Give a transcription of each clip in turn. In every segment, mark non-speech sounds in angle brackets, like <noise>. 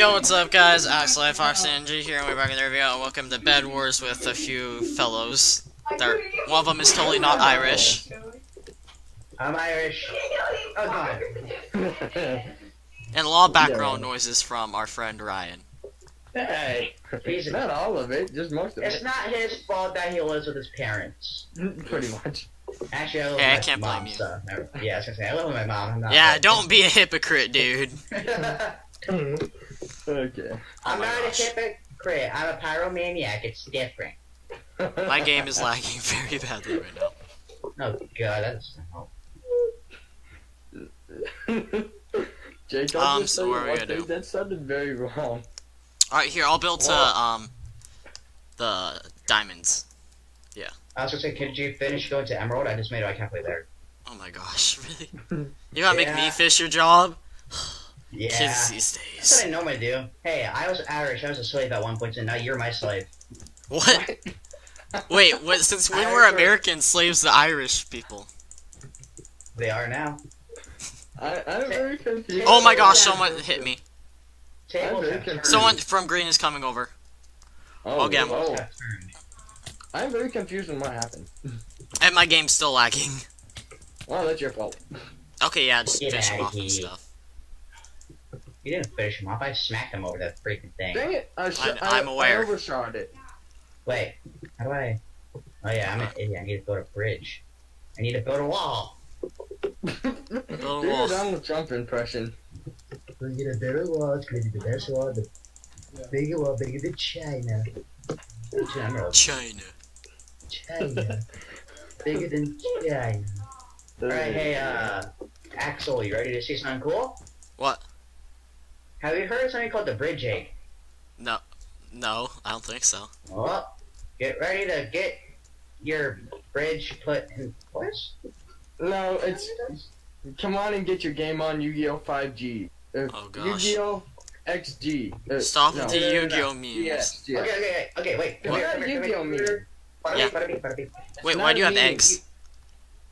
Yo, what's up guys? Axel Fox Energy here and we're back in the review and welcome to Bed Wars with a few fellows. They're, one of them is totally not Irish. I'm Irish. Oh god. And a lot of background noises from our friend Ryan. Hey, He's, not all of it, just most of it's it. It's not his fault that he lives with his parents. <laughs> Pretty much. Actually, I live Hey, I with can't my blame mom, you. Uh, so, yeah, I was gonna say I live with my mom. I'm not. Yeah, don't be a hypocrite, dude. <laughs> <laughs> Hmm. I'm. Oh not gosh. a hypocrite. I'm a pyromaniac. It's different. My game is lagging very badly right now. Oh god, that's. Oh. <laughs> Jake, Um, I'll just so what are we gonna do? That sounded very wrong. Alright, here, I'll build to, um, the diamonds. Yeah. I was gonna say, could you finish going to Emerald? I just made it I can't play there. Oh my gosh, <laughs> really? You gotta make me Yeah. fish your job? Yeah. Kids these That's what. I normally do. Hey, I was Irish. I was a slave at one point, and now you're my slave. What? <laughs> Wait, what, since when Irish were are- American slaves the Irish people? They are now. I, I'm very confused. Oh my gosh, someone hit me. Tables very have turned. confused. Someone from green is coming over. Oh, again. oh, Tables have. I'm very confused on what happened. And my game's still lagging. Well, that's your fault. Okay, yeah, just Get finish him off and stuff. You didn't finish him off. I smacked him over that freaking thing. Dang it! I, sh- I'm- I, I'm aware. I overshot it. Wait, how do I? Oh yeah, I'm an idiot. I need to build a bridge. I need to build a wall. Do <laughs> wall. your Donald Trump impression. We're gonna build a wall. It's gonna be the best wall. The bigger wall, bigger than China. China. China. China. <laughs> bigger than China. Alright, hey, uh, Axel, you ready to see something cool? What? Have you heard of something called the bridge egg? No. No, I don't think so. Well, get ready to get your bridge put in place. No, it's come on and get your game on Yu-Gi-Oh 5G. Uh, Oh, gosh. Yu-Gi-Oh XG. Uh, Stop no. with the Yu-Gi-Oh Yes, memes. yes. Okay, okay, okay, okay, wait. Come What? here, come here, come Yu-Gi-Oh here, come here. Bada Yeah. bing, bada bing, bada bing. Wait, why do you have memes. eggs?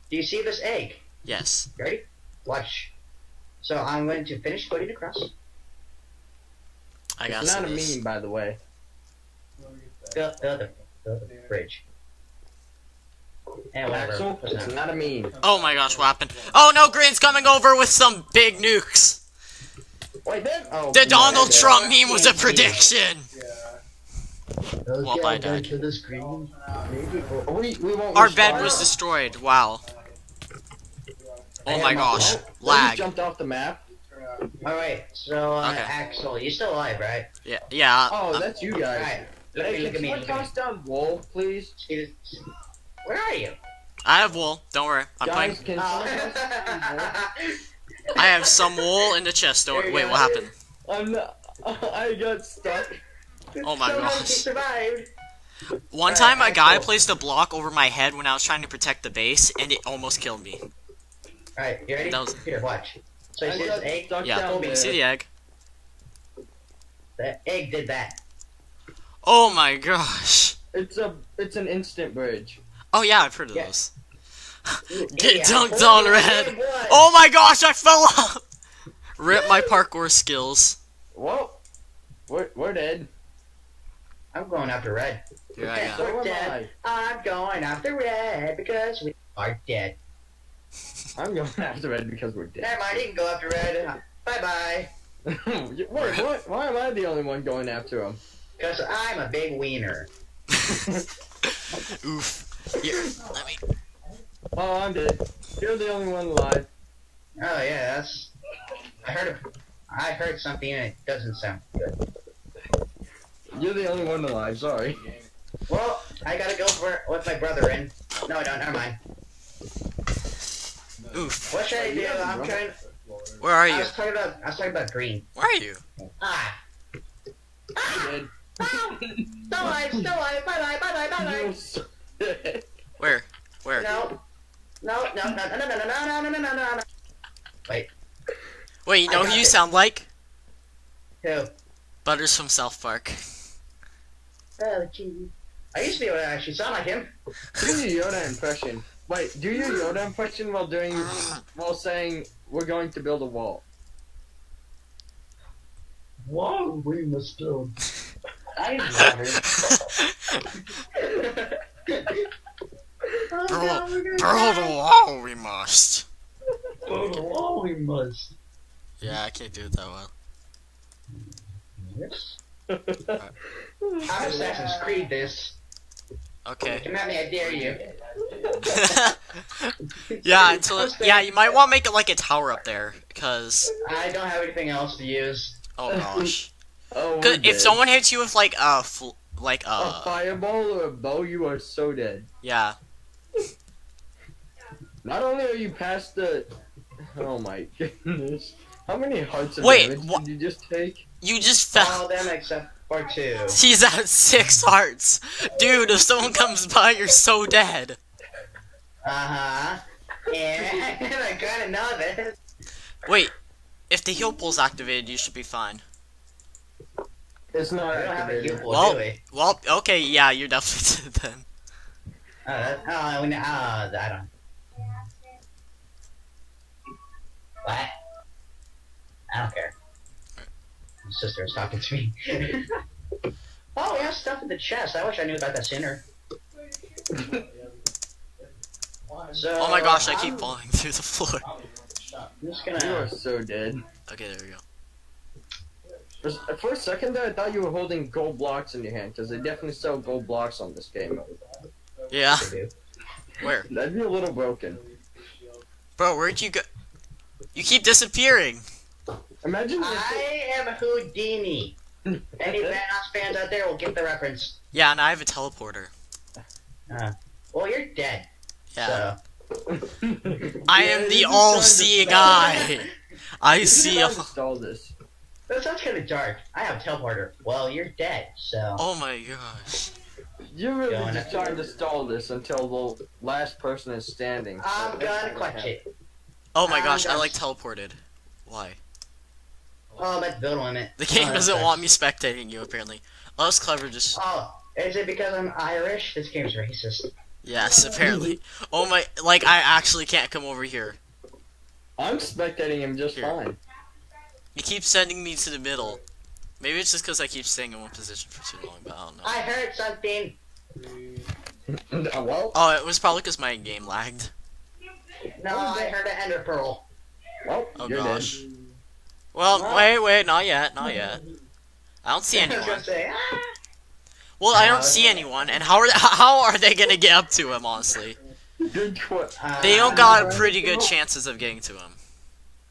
Do you see this egg? Yes. Ready? Watch. So I'm going to finish putting it across. I got It's not a this. meme, by the way. Build, build the, build the bridge. And. Axel, it's not a meme. Oh my gosh, what happened? Oh no, Green's coming over with some big nukes! Wait, then. Oh, The no, Donald okay. Trump meme was a prediction! Those Well, I died. to the screen. Maybe for- We, we won't Our bed was destroyed. Wow. Oh my my- gosh. They just Lag. jumped off the map. Alright, so uh, Okay. Axel, you're still alive, right? Yeah, yeah. Oh, uh, that's you guys. Alright. Look Hey, me, look can at me, someone look at me. toss down wool, please? Where are you? I have wool. Don't worry. I'm playing. Guys, can someone toss down wool? I have some wool in the chest. Don't wait. go. What happened? I'm not. <laughs> I got stuck. Oh my Somehow gosh. Survived. One Alright, time, a guy Axel. placed a block over my head when I was trying to protect the base, and it almost killed me. Alright, you ready? That was- Here, watch. So you I see got this egg? stuck Yeah. down me. You there. see the egg? The egg did that. Oh my gosh. It's a. It's an instant bridge. Oh yeah, I've heard of Yeah. those. <laughs> Yeah, Get dunked on, it, Red. it was. Oh my gosh, I fell off. Rip my parkour skills. Whoa. We're, we're dead. I'm going after red. Here I Okay, go. So We're am dead. I'm going after red because we are dead. I. I'm going after red because we're dead. Never mind, you can go after red. Bye bye. <laughs> Wait, what? Why am I the only one going after him? Because I'm a big wiener. <laughs> Oof. Here, let me. Oh, I'm dead. You're the only one alive. Oh yeah, that's. I heard. A, I heard something and it doesn't sound good. You're the only one alive. Sorry. Well, I gotta go for with my brother in. No, I don't. Never mind. Oof. What should I do? I'm trying. Where are you? I was talking about. I was talking about green. Where are you? Ah. I'm dead. Ah! Still alive. Still alive. Bye bye. Bye bye. Bye bye. You're so dead. Where? Where? No. No. No. No. No. No. No. No. No. No. No. No. No. Wait, you I know got who you it. sound like? Who? Butters from South Park. Oh, gee. I used to be able to actually sound like him. Do your Yoda impression. Wait, do your Yoda impression while doing while saying we're going to build a wall. Whoa, we must <laughs> build. I need water. oh, Bro- God, we're gonna Build a wall, we must. Build a wall, we must. Yeah, I can't do it that well. Yes. I'm Assassin's Creed this. Okay. Come at me, I dare you. <laughs> yeah, until yeah, you might want to make it like a tower up there, because I don't have anything else to use. oh <laughs> gosh, Oh, if someone hits you with like a like a uh fireball or a bow, you are so dead. yeah, Not only are you past the. Oh my goodness. How many hearts of Wait, damage did you just take? you just fell. All them except for two. <laughs> He's at six hearts, dude. If someone comes by, you're so dead. Uh huh. Yeah, I kind of know this. Wait, if the heal pool's activated, you should be fine. It's not We don't have a activated. heal pool, Well- do we? Well, okay, yeah, you're definitely <laughs> dead then. Oh, that, oh, we, oh, I don't. What? I don't care. My sister was talking to me. <laughs> oh, we have stuff in the chest. I wish I knew about that sooner. <laughs> So, Oh my gosh, I I'm- keep falling <laughs> through the floor. I'm just You are so dead. Okay, there we go. For, uh, for a second there, I thought you were holding gold blocks in your hand, because they definitely sell gold blocks on this game. Yeah, where, <laughs> That'd be a little broken. bro? Where'd you go? You keep disappearing. Imagine if I am Houdini. <laughs> Any Vanoss fans out there will get the reference. Yeah, and I have a teleporter. Well, you're dead. Yeah, So. <laughs> I am the all-seeing tried to eye. I You see. should all- install this. That sounds kind of dark. I have a teleporter. Well, you're dead, so. Oh my gosh. You're really Going just trying to stall this until the last person is standing. I'm gonna clutch it. Oh my gosh, I like teleported. Why? Oh, that's build limit. The game Oh, doesn't okay. want me spectating you apparently. Oh, that's clever. Just Oh, is it because I'm Irish? This game's racist. Yes, apparently. Oh my, like I actually can't come over here. I'm spectating him just Here. fine. He keeps sending me to the middle. Maybe it's just because I keep staying in one position for too long, but I don't know. I heard something. <laughs> Uh, well, Oh, it was probably because my game lagged. No, I heard an ender pearl. well, Oh you're gosh. Well, Well- wait, wait, not yet, not yet. I don't see <laughs> I anyone. gonna say, ah. Well, I don't see anyone, and how are they, <laughs> how are they gonna get up to him? Honestly, dead. Good qu- Uh, they don't got pretty good chances of getting to him.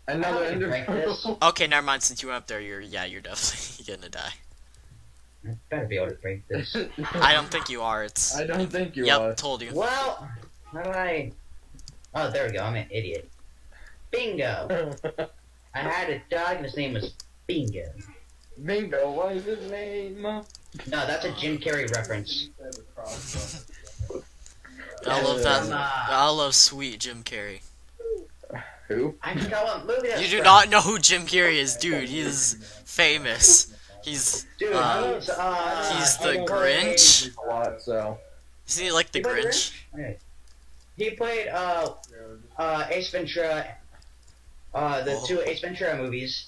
Another I ender pearl. <laughs> Okay, never mind. Since you went up there, you're yeah, you're definitely <laughs> gonna die. I better be able to break this. I don't think you are. It's I don't think you yep, are. told you. well, how do I? Oh, there we go. I'm an idiot. Bingo. I had a dog and his name was Bingo. Bingo, what is his name? No, that's a Jim Carrey reference. I love that. I love sweet Jim Carrey. Who? I forgot what movie that's You do from. not know who Jim Carrey is, dude. He's famous. He's Dude, Uh, he's, uh, he's the Grinch. A lot, so. Isn't he like the He played Grinch? He played uh, uh, Ace Ventura, uh, the Oh. two Ace Ventura movies,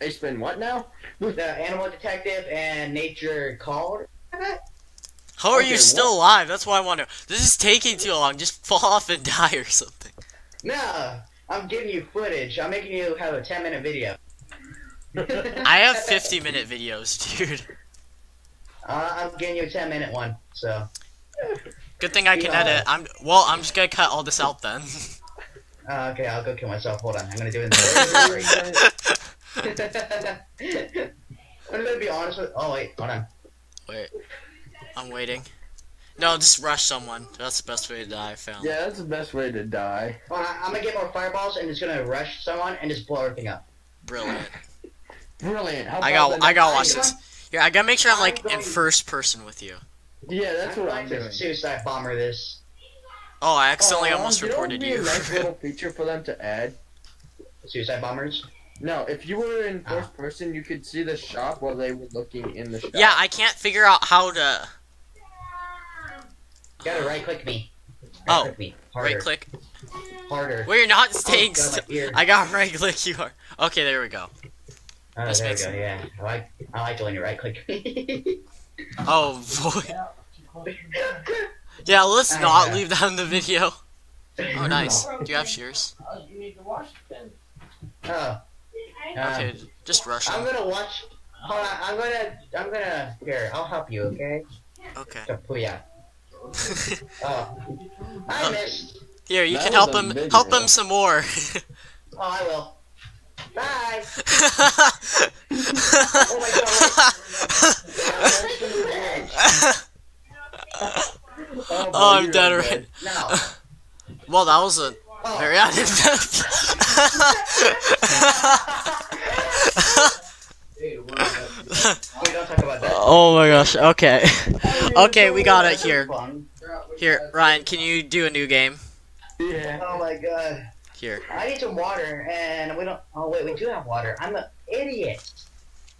Ace been what now? the Animal Detective and Nature Called. How are Okay, you still alive? That's what I want to. This is taking too long. Just <laughs> fall off and die or something. No, I'm giving you footage. I'm making you have a 10 minute video. I have <laughs> 50 minute videos, dude. Uh, I'm giving you a 10 minute one, so. Good thing I can Yeah. edit. I'm well. I'm just gonna cut all this out then. Uh, okay, I'll go kill myself. Hold on, I'm gonna do it in <laughs> the. <laughs> I'm gonna be honest with. Oh wait, hold on. Wait, I'm waiting. No, just rush someone. That's the best way to die. I found. Yeah, that's the best way to die. Hold on, I'm gonna get more fireballs and just gonna rush someone and just blow everything up. Brilliant. Brilliant. How I got. I gotta watch this. Yeah, I gotta make sure I'm I'm like in first person with you. Yeah, that's I'm what I'm to doing. Suicide bomber this. Oh, I accidentally Aw, almost you know reported what'd be you. A nice little <laughs> feature for them to add. Suicide bombers. No, if you were in Ah. first person, you could see the shop while they were looking in the shop. yeah, I can't figure out how to. You gotta right click me. Oh, click me. Right click. Harder. Well, you're not Oh, staying God, my still. I got right click. You are. Okay, there we go. Oh, This there we makes- go. Yeah, I like I like when you right click. <laughs> Oh boy. Yeah, let's I not know. leave that in the video. <laughs> Oh, nice. Do you have shears? You need to wash it then. Oh, Okay, um, just rush I'm gonna watch. Hold on, I'm gonna I'm gonna here. I'll help you. Okay. Okay. So, <laughs> Oh, I missed. Here, you That can help him. video. Help him some more. <laughs> Oh, I will. Bye. <laughs> Oh my Oh, Oh, I'm you're dead dead. already. No. Well, that was a Oh. very added Hey, what is <laughs> that? We don't talk about that. Oh my gosh. Okay. <laughs> Okay, we got it here. Here, Ryan, can you do a new game? Yeah. Oh my god. Here. I need some water, and we don't. Oh wait, we do have water. I'm an idiot.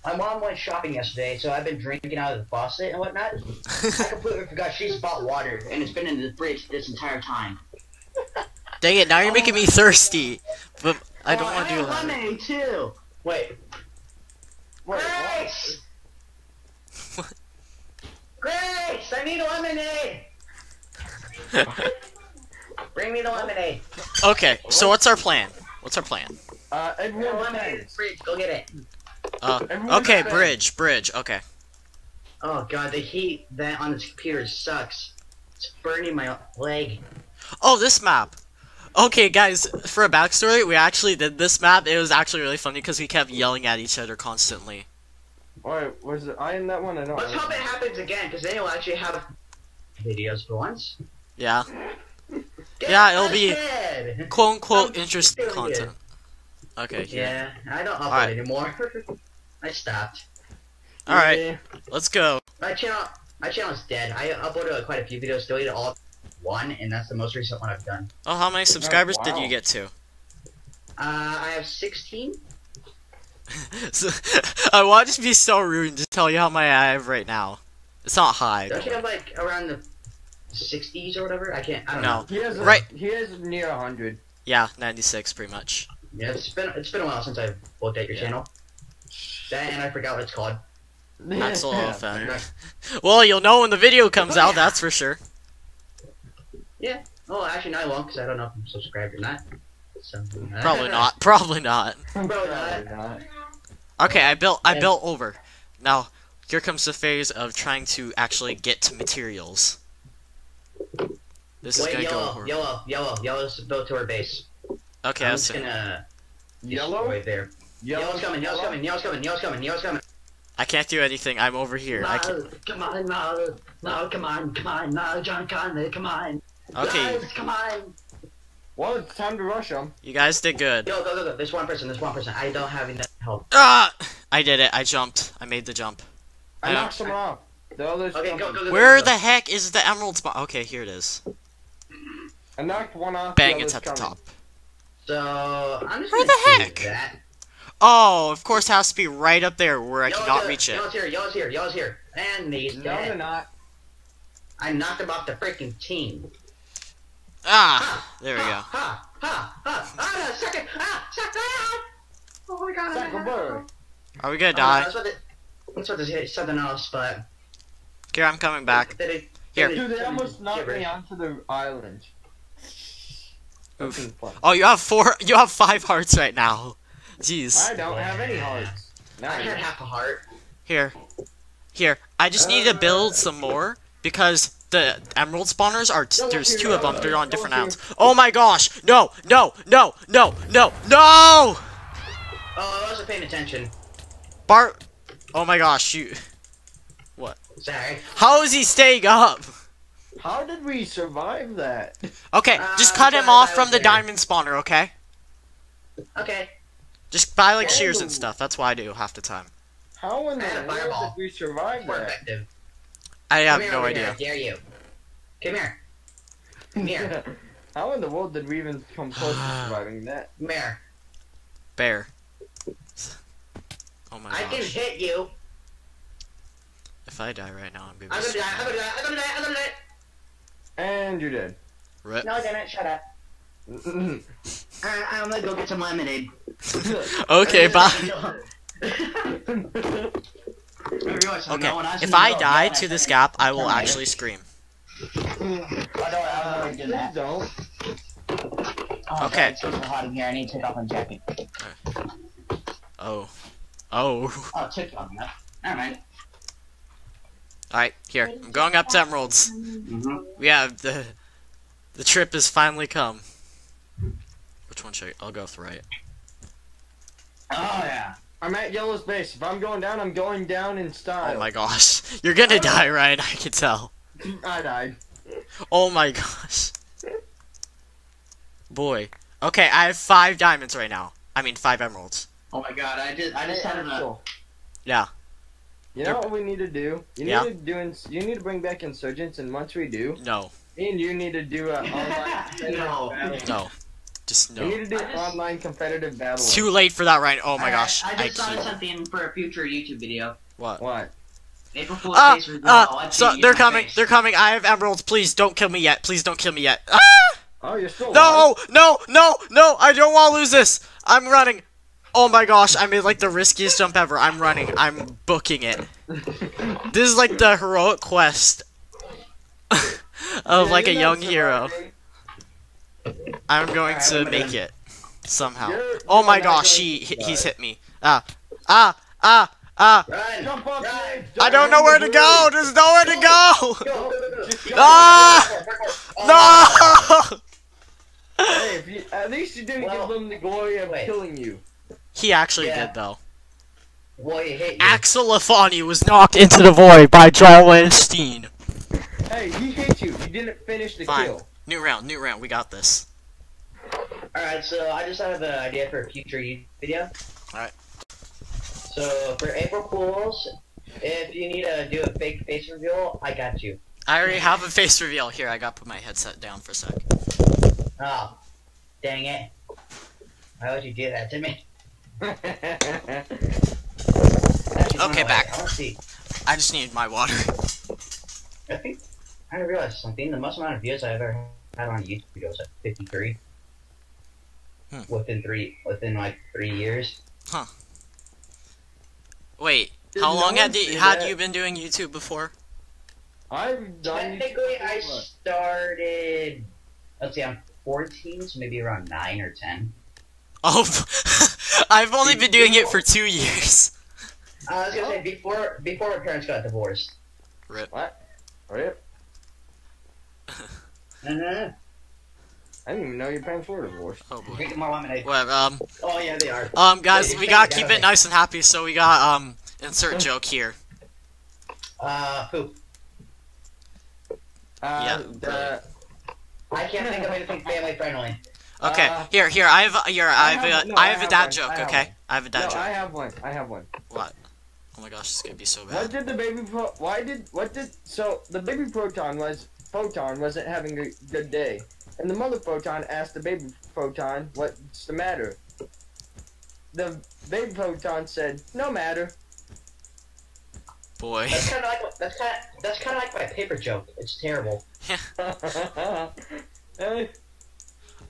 My mom went shopping yesterday, so I've been drinking out of the faucet and whatnot. <laughs> I completely forgot she's bought water, and it's been in the fridge this entire time. Dang it! Now you're making me thirsty. But I don't Oh, want to do have that. lemonade too. Wait, Wait, what? Grace! Grace, I need lemonade. <laughs> Bring me the lemonade. Okay. So what's our plan? What's our plan? Uh, The everyone lemonade in the depends. fridge. Go get it. Uh. Okay, bridge, bridge. Okay. Oh god, the heat that on this computer sucks. It's burning my leg. Oh, this map. Okay, guys, for a backstory, we actually did this map. It was actually really funny because we kept yelling at each other constantly. Alright, was it I in that one? I don't Let's know. hope it happens again, because then you'll actually have videos for once. Yeah. Get Yeah, it'll be- busted! Quote unquote I'm interesting doing it. content. Okay, here. Yeah, I don't upload Alright. anymore. <laughs> I stopped. Alright, Yeah. let's go. My channel, my channel is dead. I uploaded quite a few videos, deleted all one, and that's the most recent one I've done. Oh, how many subscribers did wow. you get to? Uh, I have 16. <laughs> So, <laughs> I want to be so rude and just tell you how many I have right now. It's not high. Don't though. you have like around the 60s or whatever? I can't. I don't No. know. He has a, Right. He has near a hundred. Yeah, 96 pretty much. Yeah, it's been it's been a while since I've looked at your Yeah. channel. That and I forgot what it's called. Axel Yeah. fan. Well, you'll know when the video comes out, <laughs> that's for sure. Oh, actually, no, I won't because I don't know if I'm subscribed or not. So, Probably not. Probably not. Probably not. Probably not. Okay, I built. I Yeah. built over. Now, here comes the phase of trying to actually get to materials. This is gonna go. yellow, horrible. yellow, yellow, yellow's built to our base. Okay, I'm that's just gonna Yellow? right there. Yellow's coming, yellow's coming, yellow's coming, yellow's coming, yellow's coming. I can't do anything. I'm over here. I can. No, come on, no, no, come on, come on, no, John Connor, come on. Okay, Guys, come on. Well, it's time to rush them. you guys did good. Yo, go, go, go. There's one person, there's one person. I don't have enough help. Ah! I did it. I jumped. I made the jump. I I knocked him off. The others. Okay, go, coming. go, go. Where go, the heck is the emerald spot? Okay, here it is. I knocked one off. Bang! It's others at the top. So, I'm just Where gonna the heck? That. Oh, of course, it has to be right up there where I Yellow's cannot here, reach it. Yellow's here, yellow's here, yellow's here. And he's No, they're not. I knocked him off the freaking team. Ah! There we go. Ha, ha, ha, ha. Ah, second. Ah, second. Ah. Oh my god. Second bird. Are we gonna Oh, die? That's what it, that's what it, something else, but. Here, I'm coming back. Did it, Here. Dude, they almost knocked me onto the island. Oof. Oh, you have four. You have five hearts right now. Jeez. I don't have any hearts. I Now had half a heart. Here. Here. I just need to build some more because the emerald spawners are. T- there's two of them. They're on different islands. Oh my gosh! No! No! No! No! No! No! Oh, I wasn't paying attention. Bart. Oh my gosh! You. What? Sorry. How is he staying up? How did we survive that? Okay, Uh, just cut him off from the there. diamond spawner. Okay. Okay. Just buy like Oh. shears and stuff. That's what I do half the time. How in the I world did we survive that? effective. I have no idea. Here, I dare you. Come here. Come here. <laughs> How in the world did we even come close to <sighs> surviving that? Come here. Bear. Oh my god. I can hit you. If I die right now, I'm gonna I'm gonna die. I'm gonna die. I'm gonna die. I'm gonna die. And you're dead. Rip. No, I didn't. Shut up. <laughs> I, I'm gonna go get some lemonade. <laughs> Okay, bye. Okay, if I die to this gap, I will actually scream. I don't, I don't do that. don't. Oh, Okay. God, It's so hot in here. I need take off my jacket. Oh. Oh. Oh, took off enough. Never mind. Alright, here. I'm going up to Emeralds. Mm-hmm. We have the the trip has finally come. Which one should I I'll go with right. Oh yeah. I'm at Yellow's base. If I'm going down, I'm going down in style. Oh my gosh. <laughs> You're gonna die, Ryan, I can tell. I died. Oh my gosh. Boy. Okay, I have five diamonds right now. I mean five emeralds. Oh my god, I just I just had a Axel, Yeah. You know what we need to do? You need Yeah? to do. Ins- you need to bring back insurgents, and once we do, No. me and you need to do a <laughs> online. No. competitive battle. No. Just We need to do I just- online competitive battle. Too late for that, right. Oh my Alright, gosh. I I just thought of something for a future YouTube video. what? What? April Fool's Ah, face reveal. ah, so they're coming. face. They're coming. I have emeralds. Please don't kill me yet. Please don't kill me yet. Ah! Oh, you're still No, no, no, no! I don't want to lose this. I'm running. Oh my gosh! I made like the riskiest jump ever. I'm running. I'm booking it. <laughs> This is like the heroic quest of Yeah, like a young not hero. Surviving. I'm going Alright, to I'm make in. it somehow. You're- Oh my gosh! going he he's hit me. Ah, ah, ah, ah! Run! Jump up, Run! I don't know where to go. There's nowhere to go. <laughs> Ah! No! Hey, if you, at least you didn't Well, give them the glory of wait. killing you. He actually Yeah. did though. Boy, you hit. Axel Lifoni was knocked into the void by Jarwin Steen. Hey, he hit you. You didn't finish the Fine. kill. New round, new round. We got this. Alright, so I just have an idea for a future YouTube video. Alright. So, for April Fools, if you need to do a fake face reveal, I got you. I already have a face reveal here. I got to put my headset down for a sec. Oh, dang it. Why would you do that to me? Okay, back. I just needed my water. <laughs> I think I realized something. The most amount of views I've ever had on YouTube videos is 53. Hmm. Within three, within like three years. Huh. Wait, Did how no long had you, had that? you been doing YouTube before? I've done. Technically, I started. Let's see, I'm 14, so maybe around nine or 10. Oh, <laughs> I've only been doing it for two years. Uh, I was gonna say before before my parents got divorced. Rip. Right? <laughs> Uh-huh. I didn't even know your parents were divorced. Oh boy. Drink more lemonade. Well, um, Oh yeah, they are. um, guys, Wait, we gotta keep it nice and happy, so we got um, insert <laughs> joke here. Uh, poop. Uh, Yeah, the, I can't think of anything family friendly. Okay, Uh, here, here, I have, here, I have, have- a, no, I I have a dad one, joke. I Okay, one. I have a dad no, joke. I have one. I have one. What? Oh my gosh, this is gonna be so bad. What did the baby pro? Why did what did so the baby proton was photon wasn't having a good day, and the mother photon asked the baby photon what's the matter. The baby photon said no matter. Boy. That's kind of like that's kind of that's kind of like my paper joke. It's terrible. <laughs> <laughs>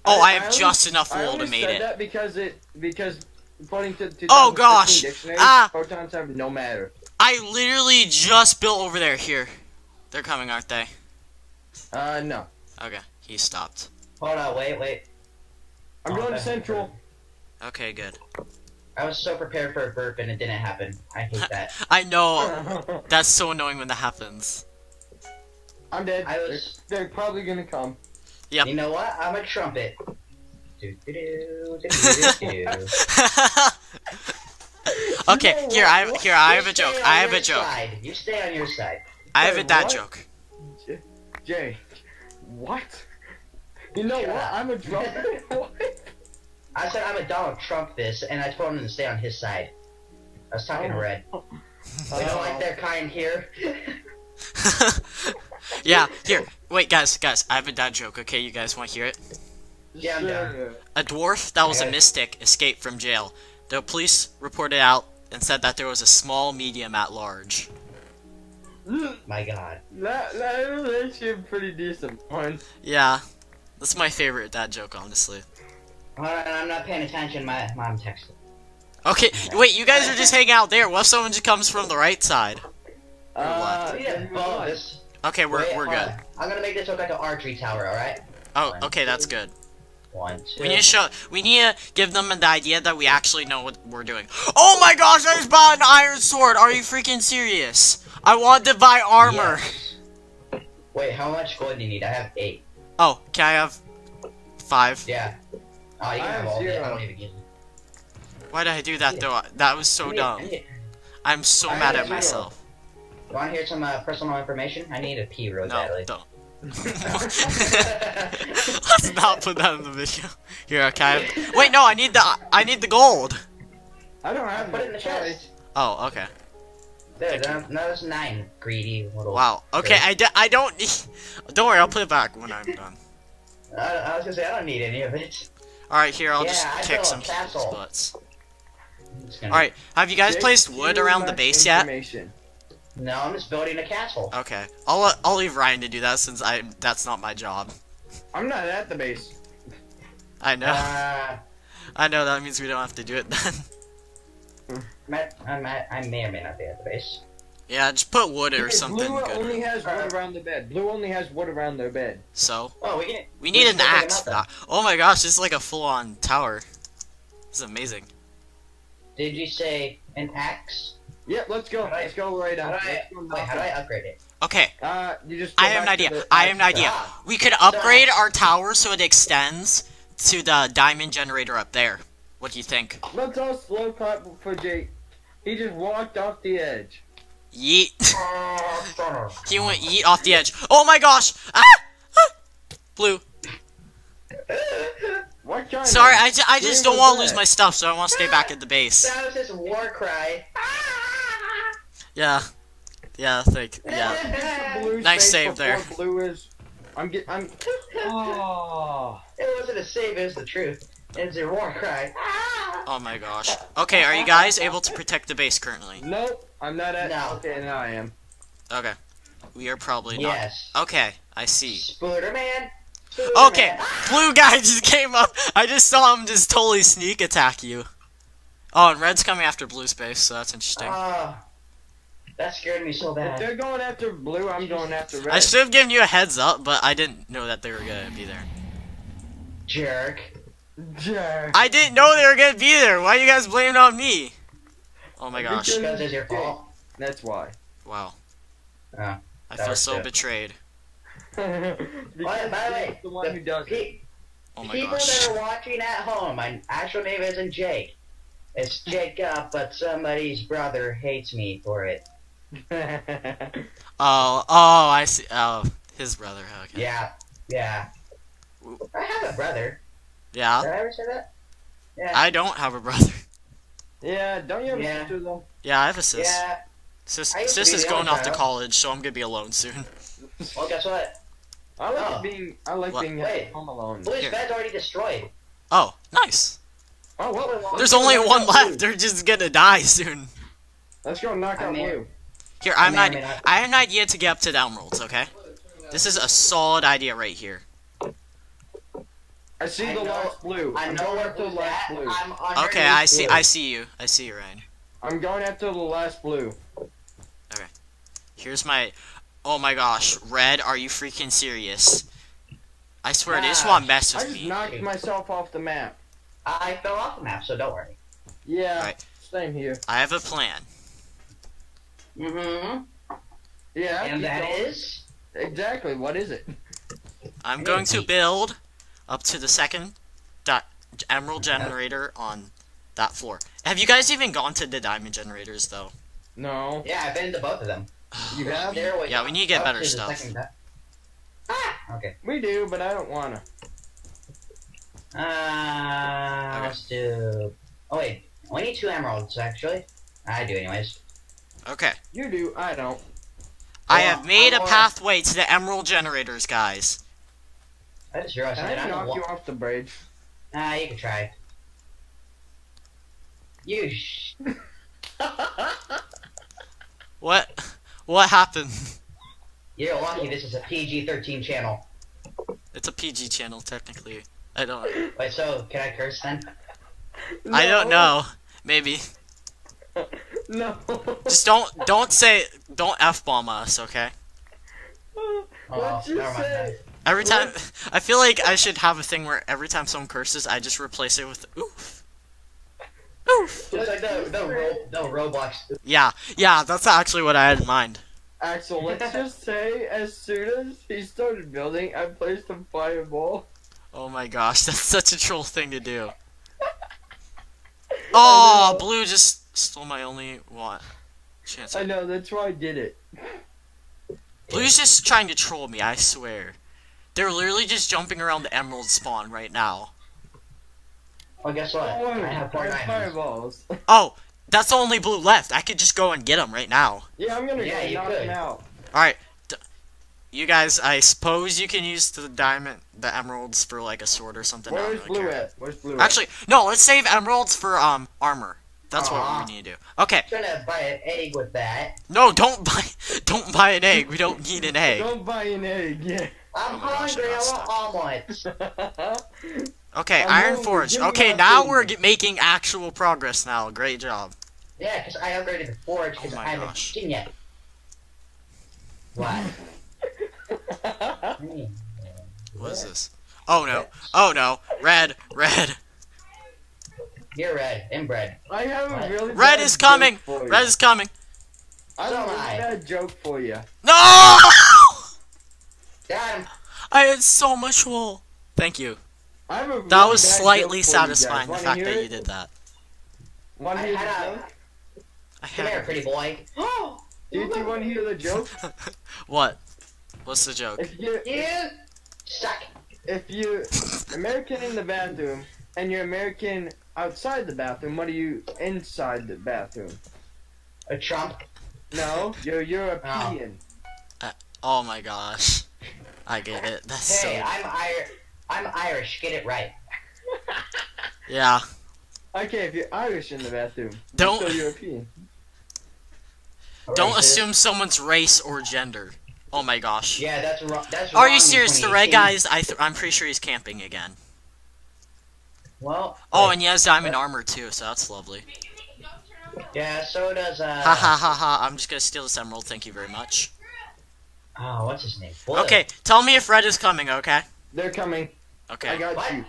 Oh, I have only- just enough wool to only make said it. that because it because according to the Oh, gosh. dictionary, Ah. photons have no matter. I literally just built over there. Here, they're coming, aren't they? Uh, no. Okay, he stopped. Hold on, wait, wait. I'm Oh, going to central. Okay, good. I was so prepared for a burp and it didn't happen. I hate <laughs> that. I know. <laughs> That's so annoying when that happens. I'm dead. I was- They're, they're probably gonna come. Yep. You know what? I'm a trumpet. Do, do, do, okay, here I have here I have a joke. I have a joke. Side. You stay on your side. I have a dad what? joke. Jay, what? You know Shut what? up. I'm a trumpet. <laughs> what? I said I'm a Donald Trump this, and I told him to stay on his side. I was talking to Oh. Red. Oh. We don't like oh. their kind here. <laughs> yeah, here. Wait, guys, guys, I have a dad joke. Okay, you guys want to hear it? Yeah, I'm down. A dwarf that was a mystic escaped from jail. The police reported out and said that there was a small medium at large. <gasps> My God. That, that was actually a pretty decent one. Yeah, that's my favorite dad joke, honestly. Hold on, I'm not paying attention. My mom texted. Okay, wait, you guys are just hanging out there. What if someone just comes from the right side? Uh, We need to then bow what? this. Okay, we're, Wait, we're good. on. I'm gonna make this look like an archery tower, alright? Oh, One, okay, that's good. One, two. We need to show, we need to give them the idea that we actually know what we're doing. Oh my gosh, I just bought an iron sword. Are you freaking serious? I want to buy armor. Yes. Wait, how much gold do you need? I have eight. Oh, can I have five? Yeah. Oh, you I can have have all of it. I don't even use. Why did I do that though? That was so I need- dumb. I need- I'm so I mad at zero. myself. You want to hear some uh, personal information? I need a pee real No, badly. don't. <laughs> Let's not put that in the video. Here, okay. Wait, no, I need the I need the gold. I don't have Put it in the sorry. chest. Oh, okay. There, Thank there, no, nine. Greedy little. Wow. Okay, Sure. I, d I don't need. <laughs> Don't worry, I'll put it back when I'm done. <laughs> I, I was gonna say I don't need any of it. All right, here I'll Yeah, just I kick some people's butts. I'm just gonna- All right, have you guys placed wood around the base yet? information. No, I'm just building a castle. Okay, I'll let- I'll leave Ryan to do that since I that's not my job. I'm not at the base. I know. Uh, <laughs> I know that means we don't have to do it then. Matt, I, might, I may or may not be at the base. yeah, just put wood or Hey, something Blue good. only has wood around the bed. Blue only has wood around their bed. So Oh, we can. we need can an still take him axe. out then. for that. Oh my gosh, this is like a full-on tower. This is amazing. Did you say an axe? Yep, let's go. How Let's go right How on. do I, wait, how do I upgrade it? Okay, Uh, you just. I have an idea. I have an idea. Ah. We could upgrade our tower so it extends to the diamond generator up there. What do you think? Let's all slow clap for Jake. He just walked off the edge. Yeet. <laughs> <laughs> He went yeet off the edge. Oh my gosh! Ah! Ah! Blue. <laughs> Sorry. I, ju- I just don't want to lose my stuff, so I want to stay back at the base. that was his war cry. Yeah. Yeah, thank yeah. Nice save there. Blue is. I'm get. I'm. Oh. It wasn't a save, it was the truth. It's a war cry. Oh my gosh. Okay, are you guys able to protect the base currently? Nope. I'm not at. No. Okay, now I am. Okay. We are probably not. Yes. Okay, I see. Spooderman. Okay, blue guy <laughs> just came up. I just saw him just totally sneak attack you. Oh, and red's coming after blue space, so that's interesting. Oh, that scared me so bad. If they're going after Blue, I'm going after Red. I should have given you a heads up, but I didn't know that they were gonna be there. Jerk. Jerk. I didn't know they were gonna be there. Why are you guys blaming on me? Oh my gosh. Because- Because it's your fault. That's why. Wow. Oh, I feel so good. betrayed. <laughs> because by the way, the one who does it. Oh my people gosh. that are watching at home, my actual name isn't Jake. It's Jacob, but somebody's brother hates me for it. <laughs> Oh, oh, I see. Oh, his brother. Okay. Yeah, yeah. I have a brother. Yeah. Did I ever say that? Yeah. I don't have a brother. yeah, don't you have Yeah. a sister though? Yeah, I have a sis. yeah. Sis, I used to sis is going off to college, so I'm gonna be alone soon. Well, guess what? I like Oh. being. I like What? being Wait. home alone. Blue's Here. bed's already destroyed. Oh, nice. Oh well. There's only one left. Blue. They're just gonna die soon. Let's go knock I out mean- Blue. Here, I have, I an mean, I idea. mean, I have an idea to get up to the emeralds. Okay. This is a solid idea right here. I see I the know- last blue. I I'm know going where after the Blue's last blue. I'm Okay, I see. Blue. I see you. I see you, Ryan. I'm going after the last blue. Okay. Here's my. Oh my gosh, red. Are you freaking serious? I swear, they just Gosh, want to mess I just me. knocked myself off the map. I fell off the map, so don't worry. Yeah. Right. Same here. I have a plan. Mm-hmm. Yeah. And keep that going. is. exactly what is it? I'm going to build up to the second di- emerald generator on that floor. Have you guys even gone to the diamond generators though? No. Yeah, I've been to both of them. <sighs> You There's have? stairways Yeah, we need to get better to stuff. second di- Ah! Okay. We do, but I don't wanna. Uh, Okay. let's do. Oh wait, we need two emeralds actually. I do anyways. Okay. You do, I don't. I Well, have made I a want- pathway to the emerald generators, guys. I just realized Can something. I I'm knock you off the bridge? Ah, you can try. You sh- <laughs> What? What happened? <laughs> You're lucky this is a PG-13 channel. It's a PG channel, technically. I don't. <laughs> Wait, so can I curse then? I don't know. Maybe. no. Just don't don't say don't f bomb us, okay? What'd you never mind say? Every time I feel like I should have a thing where every time someone curses, I just replace it with oof. Oof. Just like the the, ro- the Roblox. Yeah, yeah, that's actually what I had in mind. Axel, let's <laughs> just say as soon as he started building, I placed a fireball. Oh my gosh, <laughs> that's such a troll thing to do. <laughs> Oh, blue just stole my only what chance. I know, that's why I did it. Blue's just trying to troll me, I swear. They're literally just jumping around the emerald spawn right now. Oh, guess what? Oh, I have four fireballs. Oh, that's the only blue left. I could just go and get them right now. yeah, I'm gonna Yeah, go you knock could. him out. Alright. You guys, I suppose you can use the diamond, the emeralds for like a sword or something. Where's really blue care. at? Where's blue at? Actually, no, let's save emeralds for um armor. That's what we need to do. Okay. I'm gonna buy an egg with that. No, don't <laughs> buy don't buy an egg. We don't need an egg. Don't buy an egg, yeah. I'm my gosh, hungry. I I want omelets. <laughs> Okay, I'm Iron. Forge. Okay, now food. we're get, making actual progress now. Great job. Yeah, because I upgraded the forge because Oh I haven't gosh. seen yet. What? <laughs> Hmm. What is this? Oh no. Oh no. Red, red. You're red. Inbred. I have a really Red is coming. joke for you. Red is coming. I have a So really am I. bad joke for you. No! <laughs> Got. I had so much wool. Thank you. I have a really That was slightly joke for you guys. satisfying, the fact that it? you did that. Want I to hear the had a. Come here, pretty boy. <gasps> Oh. Do you want to hear the joke? <laughs> What? What's the joke? If you You suck. if you American in the bathroom and you're American outside the bathroom, what are you inside the bathroom? A Trump. No, you're oh. European. Uh, oh my gosh. I get it. That's Hey, so. I'm Ir- I'm Irish. Get it right. <laughs> Yeah. Okay, if you're Irish in the bathroom, Don't- you're still European. Don't Racist. assume someone's race or gender. Oh my gosh. Yeah, that's wrong. That's Are wrong you serious? The red 2018. guy's. I th- I'm pretty sure he's camping again. Well. Oh, wait. and he has diamond armor too, so that's lovely. Yeah, so does uh. Ha ha ha ha! I'm just gonna steal this emerald. Thank you very much. Oh, what's his name? Blood. Okay, tell me if red is coming. Okay. They're coming. Okay. I got What? you.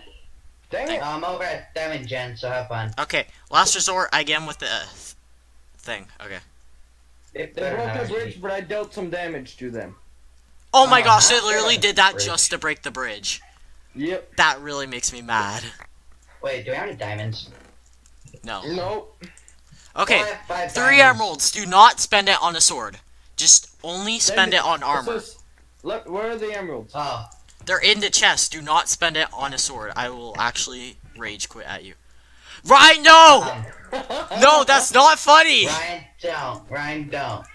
Dang it. I'm over at Diamond Gen, so have fun. Okay. Last resort. I get him with the uh, thing. Okay. If They broke the bridge, but I dealt some damage to them. Oh my Oh, gosh! They literally did that bridge. just to break the bridge. Yep. That really makes me mad. Wait, do we have any diamonds? No. Nope. Okay. Well, I have five Three diamonds. emeralds. Do not spend it on a sword. Just only spend Send it on armor. just- Look, where are the emeralds? Oh, They're in the chest. Do not spend it on a sword. I will actually rage quit at you. Ryan, no! <laughs> No, that's not funny! Ryan, don't. Ryan, don't.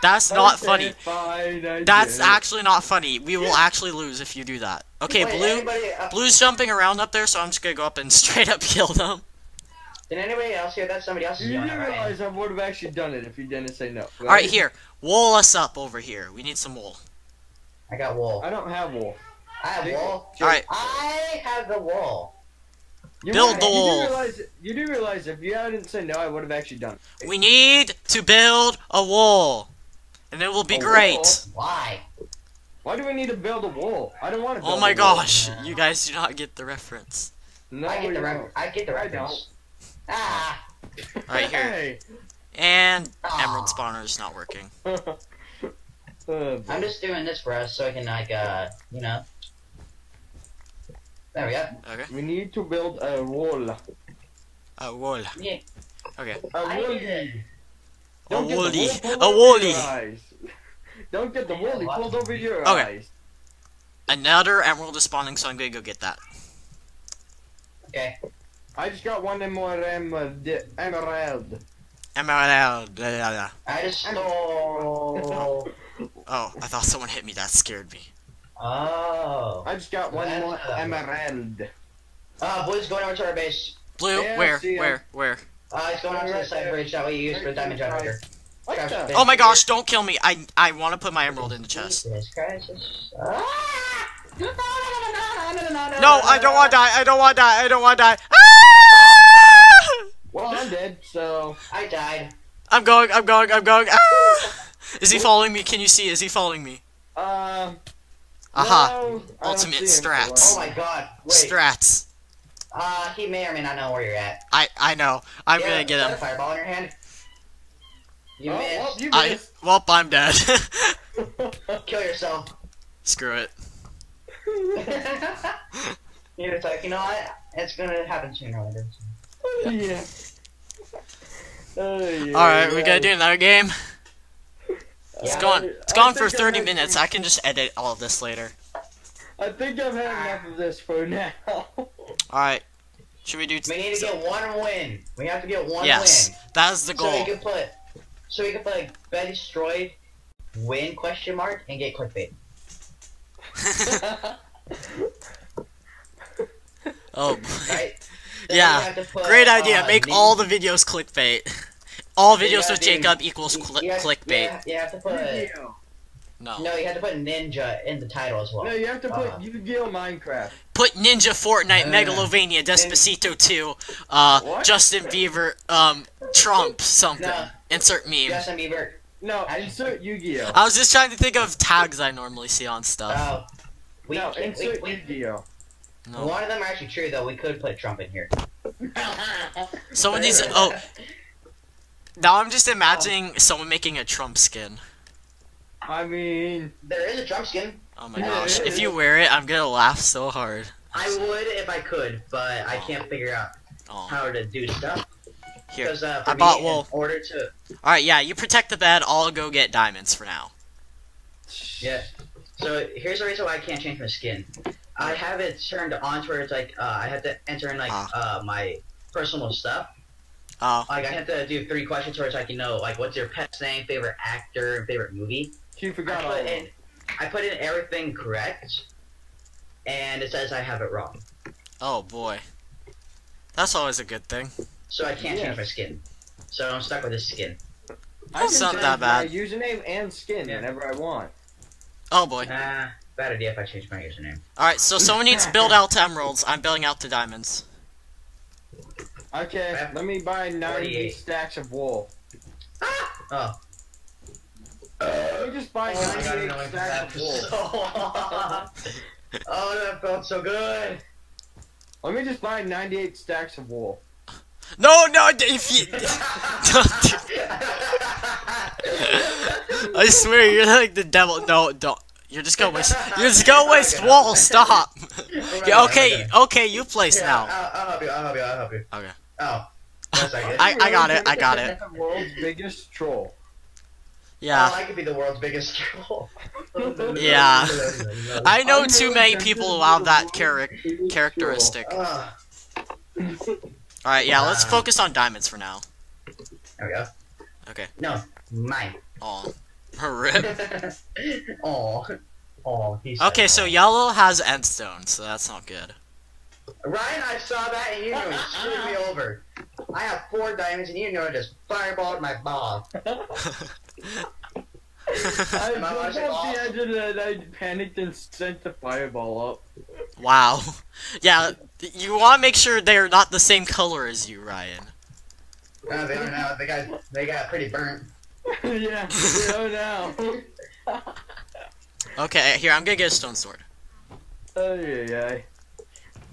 That's not Okay, funny. Fine, That's get actually not funny. We will actually lose if you do that. Okay, Wait, blue. Anybody, uh, Blue's jumping around up there, so I'm just gonna go up and <laughs> straight up kill them. Did anybody else hear that? Somebody else is You doing didn't it, right? realize I would have actually done it if you didn't say no. Right? Alright, here. Wool us up over here. We need some wool. I got wool. I don't have wool. I have wool. Alright, I have the wool. You Build would- the you do wall. realize, you do realize if you hadn't said no, I would have actually done it. we need to build a wall. And it will be A great. wall? Why? Why do we need to build a wall? I don't want to. Oh my a wall. gosh, you guys do not get the reference. No, I get the don't. reference. I get the I reference. Ah. Alright, here. Hey. And Aw. emerald spawner is not working. <laughs> I'm just doing this for us so I can like uh you know. There we go. Okay. we need to build a wall. A wall. Yeah. Okay. A wall. A Don't get the woolly. pulled A over woolly. your eyes. Don't get the woolly pulled over your Okay. eyes. Another emerald is spawning, so I'm gonna go get that. Okay. I just got one more emerald. Emerald. Emerald. blah, blah, blah. I stole. Oh, I thought someone hit me. That scared me. oh. I just got one That's more emerald. Uh, Blue's going over to our base. Blue, Yeah, where, where, where? Uh, he's going onto the side bridge that we use for the diamond generator. What the? Oh my gosh! Don't kill me. I I want to put my emerald in the chest. Jesus Christ. Ah! No, I don't want to die. I don't want to die. I don't want to die. Ah! Well, I'm dead, so I died. I'm going, I'm going, I'm going. Ah! Is he following me? Can you see? Is he following me? uh. Aha. no, Ultimate see him strats. Oh my god. Wait. Strats. Uh, he may or may not know where you're at. I I know. I'm Yeah, gonna get him. a fireball in your hand? You Oh, missed. well, you I well, I'm dead. <laughs> <laughs> Kill yourself. Screw it. <laughs> You're just like, you know what? It's gonna happen sooner or later. yeah. Oh, yeah. All right, we gotta do another game. It's Yeah. gone. I- It's I gone for think I've 30 had- minutes. I can just edit all of this later. I think I've had enough of this for now. All right. Should we do? We need to get one win. We have to get one yes, win. that is the goal. So we goal. can put, so we can put like, bet destroyed, win question mark, and get clickbait. <laughs> oh, boy. Right? <laughs> Yeah, we have to put, great idea. uh, Make nin- all the videos clickbait. <laughs> All videos Yeah, with dude. Jacob equals cli you have- clickbait. Yeah, you have to put. No. No, you have to put ninja in the title as well. no, you have to put Uh, Yu-Gi-Oh! Minecraft. Put Ninja, Fortnite, Uh, Megalovania, Despacito 2, uh, What? Justin Bieber, um, Trump, something. No. Insert meme. Justin Bieber. No, insert Yu-Gi-Oh! I was just trying to think of tags I normally see on stuff. Oh. We no, can, we, insert we, Yu-Gi-Oh! No. One of them are actually true though. We could put Trump in here. <laughs> Someone needs to, oh, now I'm just imagining oh. someone making a Trump skin. I mean, There is a Trump skin. Oh my Yeah, gosh. it If you wear it, I'm gonna laugh so hard. I would if I could, but I can't figure out Oh, how to do stuff. Here. Because uh, I bought me, wool. in order to Alright, yeah, you protect the bed, I'll go get diamonds for now. yeah. So here's the reason why I can't change my skin. I have it turned on to where it's like uh, I have to enter in like Ah. uh, my personal stuff. Oh, Like I have to do three questions where it's like you know like what's your pet's name, favorite actor, and favorite movie. she forgot all of put them. in I put in everything correct, and it says I have it wrong. oh boy. That's always a good thing. So I can't Yeah. change my skin. So I'm stuck with this skin. I That's can not change that bad. My username and skin Yeah. whenever I want. Oh boy. Ah, bad idea if I change my username. Alright, so someone needs to build out to emeralds. I'm building out to diamonds. Okay, let me buy 90 stacks of wool. Oh. Let me just buy Oh my god, 98 no, stacks of wool. <laughs> oh, that felt so good. Let me just buy 98 stacks of wool. No, no, if you. I swear, you're like the devil. No, don't. You're just gonna waste. You're just gonna waste wool. Stop. <laughs> Yeah, okay, okay, you place Here, now. I'll, I'll help you. I'll help you. I'll help you. Okay. Oh. <laughs> I- I got it, I got it. The world's biggest troll. Yeah. Oh, I could be the world's biggest troll. <laughs> Yeah. I know too many people who have that world's charac- biggest characteristic. Uh, Ugh. Alright, yeah, let's Uh, focus on diamonds for now. There we go. Okay. No, mine. Oh. Rip. oh. Oh, Okay, so yellow has endstone, so that's not good. Ryan, I saw that and you know he screwed me <laughs> over. I have four diamonds and you know just fireballed my ball. <laughs> <laughs> I Am I was watching at the edge of it, I panicked and sent the fireball up. Wow. <laughs> Yeah, you want to make sure they're not the same color as you, Ryan. No, they don't know. They got they got pretty burnt. <laughs> yeah, you know now. Okay, here, I'm gonna get a stone sword. Oh yeah, yeah.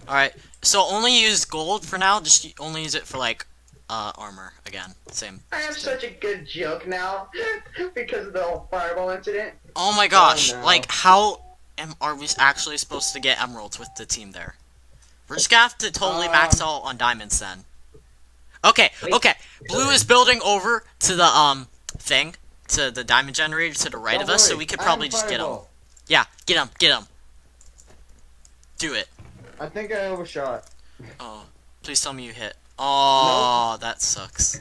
Alright, so only use gold for now, just only use it for, like, uh, armor, again. Same. I have such a good joke now <laughs> because of the whole fireball incident. Oh my gosh, no. like, how am, are we actually supposed to get emeralds with the team there? We're just gonna have to totally max Um, out on diamonds then. Okay, Wait. okay, blue is building over to the, um, thing, to the diamond generator to the right of us, so we could probably have just get him. Yeah, get him, get him. Do it. I think I overshot. Oh, please tell me you hit. Oh, that sucks.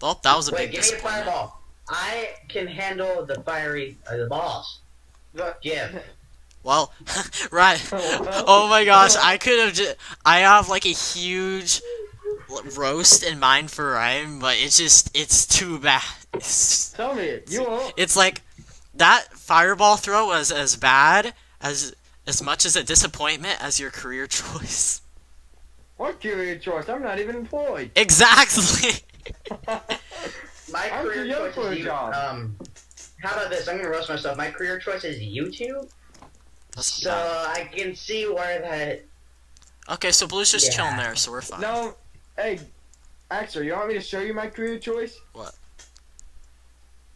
Well, that was a Wait, big give me the disappointment. fireball. I can handle the fiery uh, the balls. Give. <laughs> Well, <laughs> right. Oh my gosh, I could have just. I have like a huge roast in mind for Ryan, but it's just. It's too bad. It's, <laughs> Tell me it. You won't. it's like. That fireball throw was as bad as. As much as a disappointment as your career choice. What career choice? I'm not even employed. Exactly. My I'm too career young choice for a is you. job. Um, how about this? I'm gonna roast myself. My career choice is YouTube, That's so bad. I can see where that. Okay, so Blue's just Yeah. chilling there, so we're fine. no, hey, Axel, you want me to show you my career choice? What?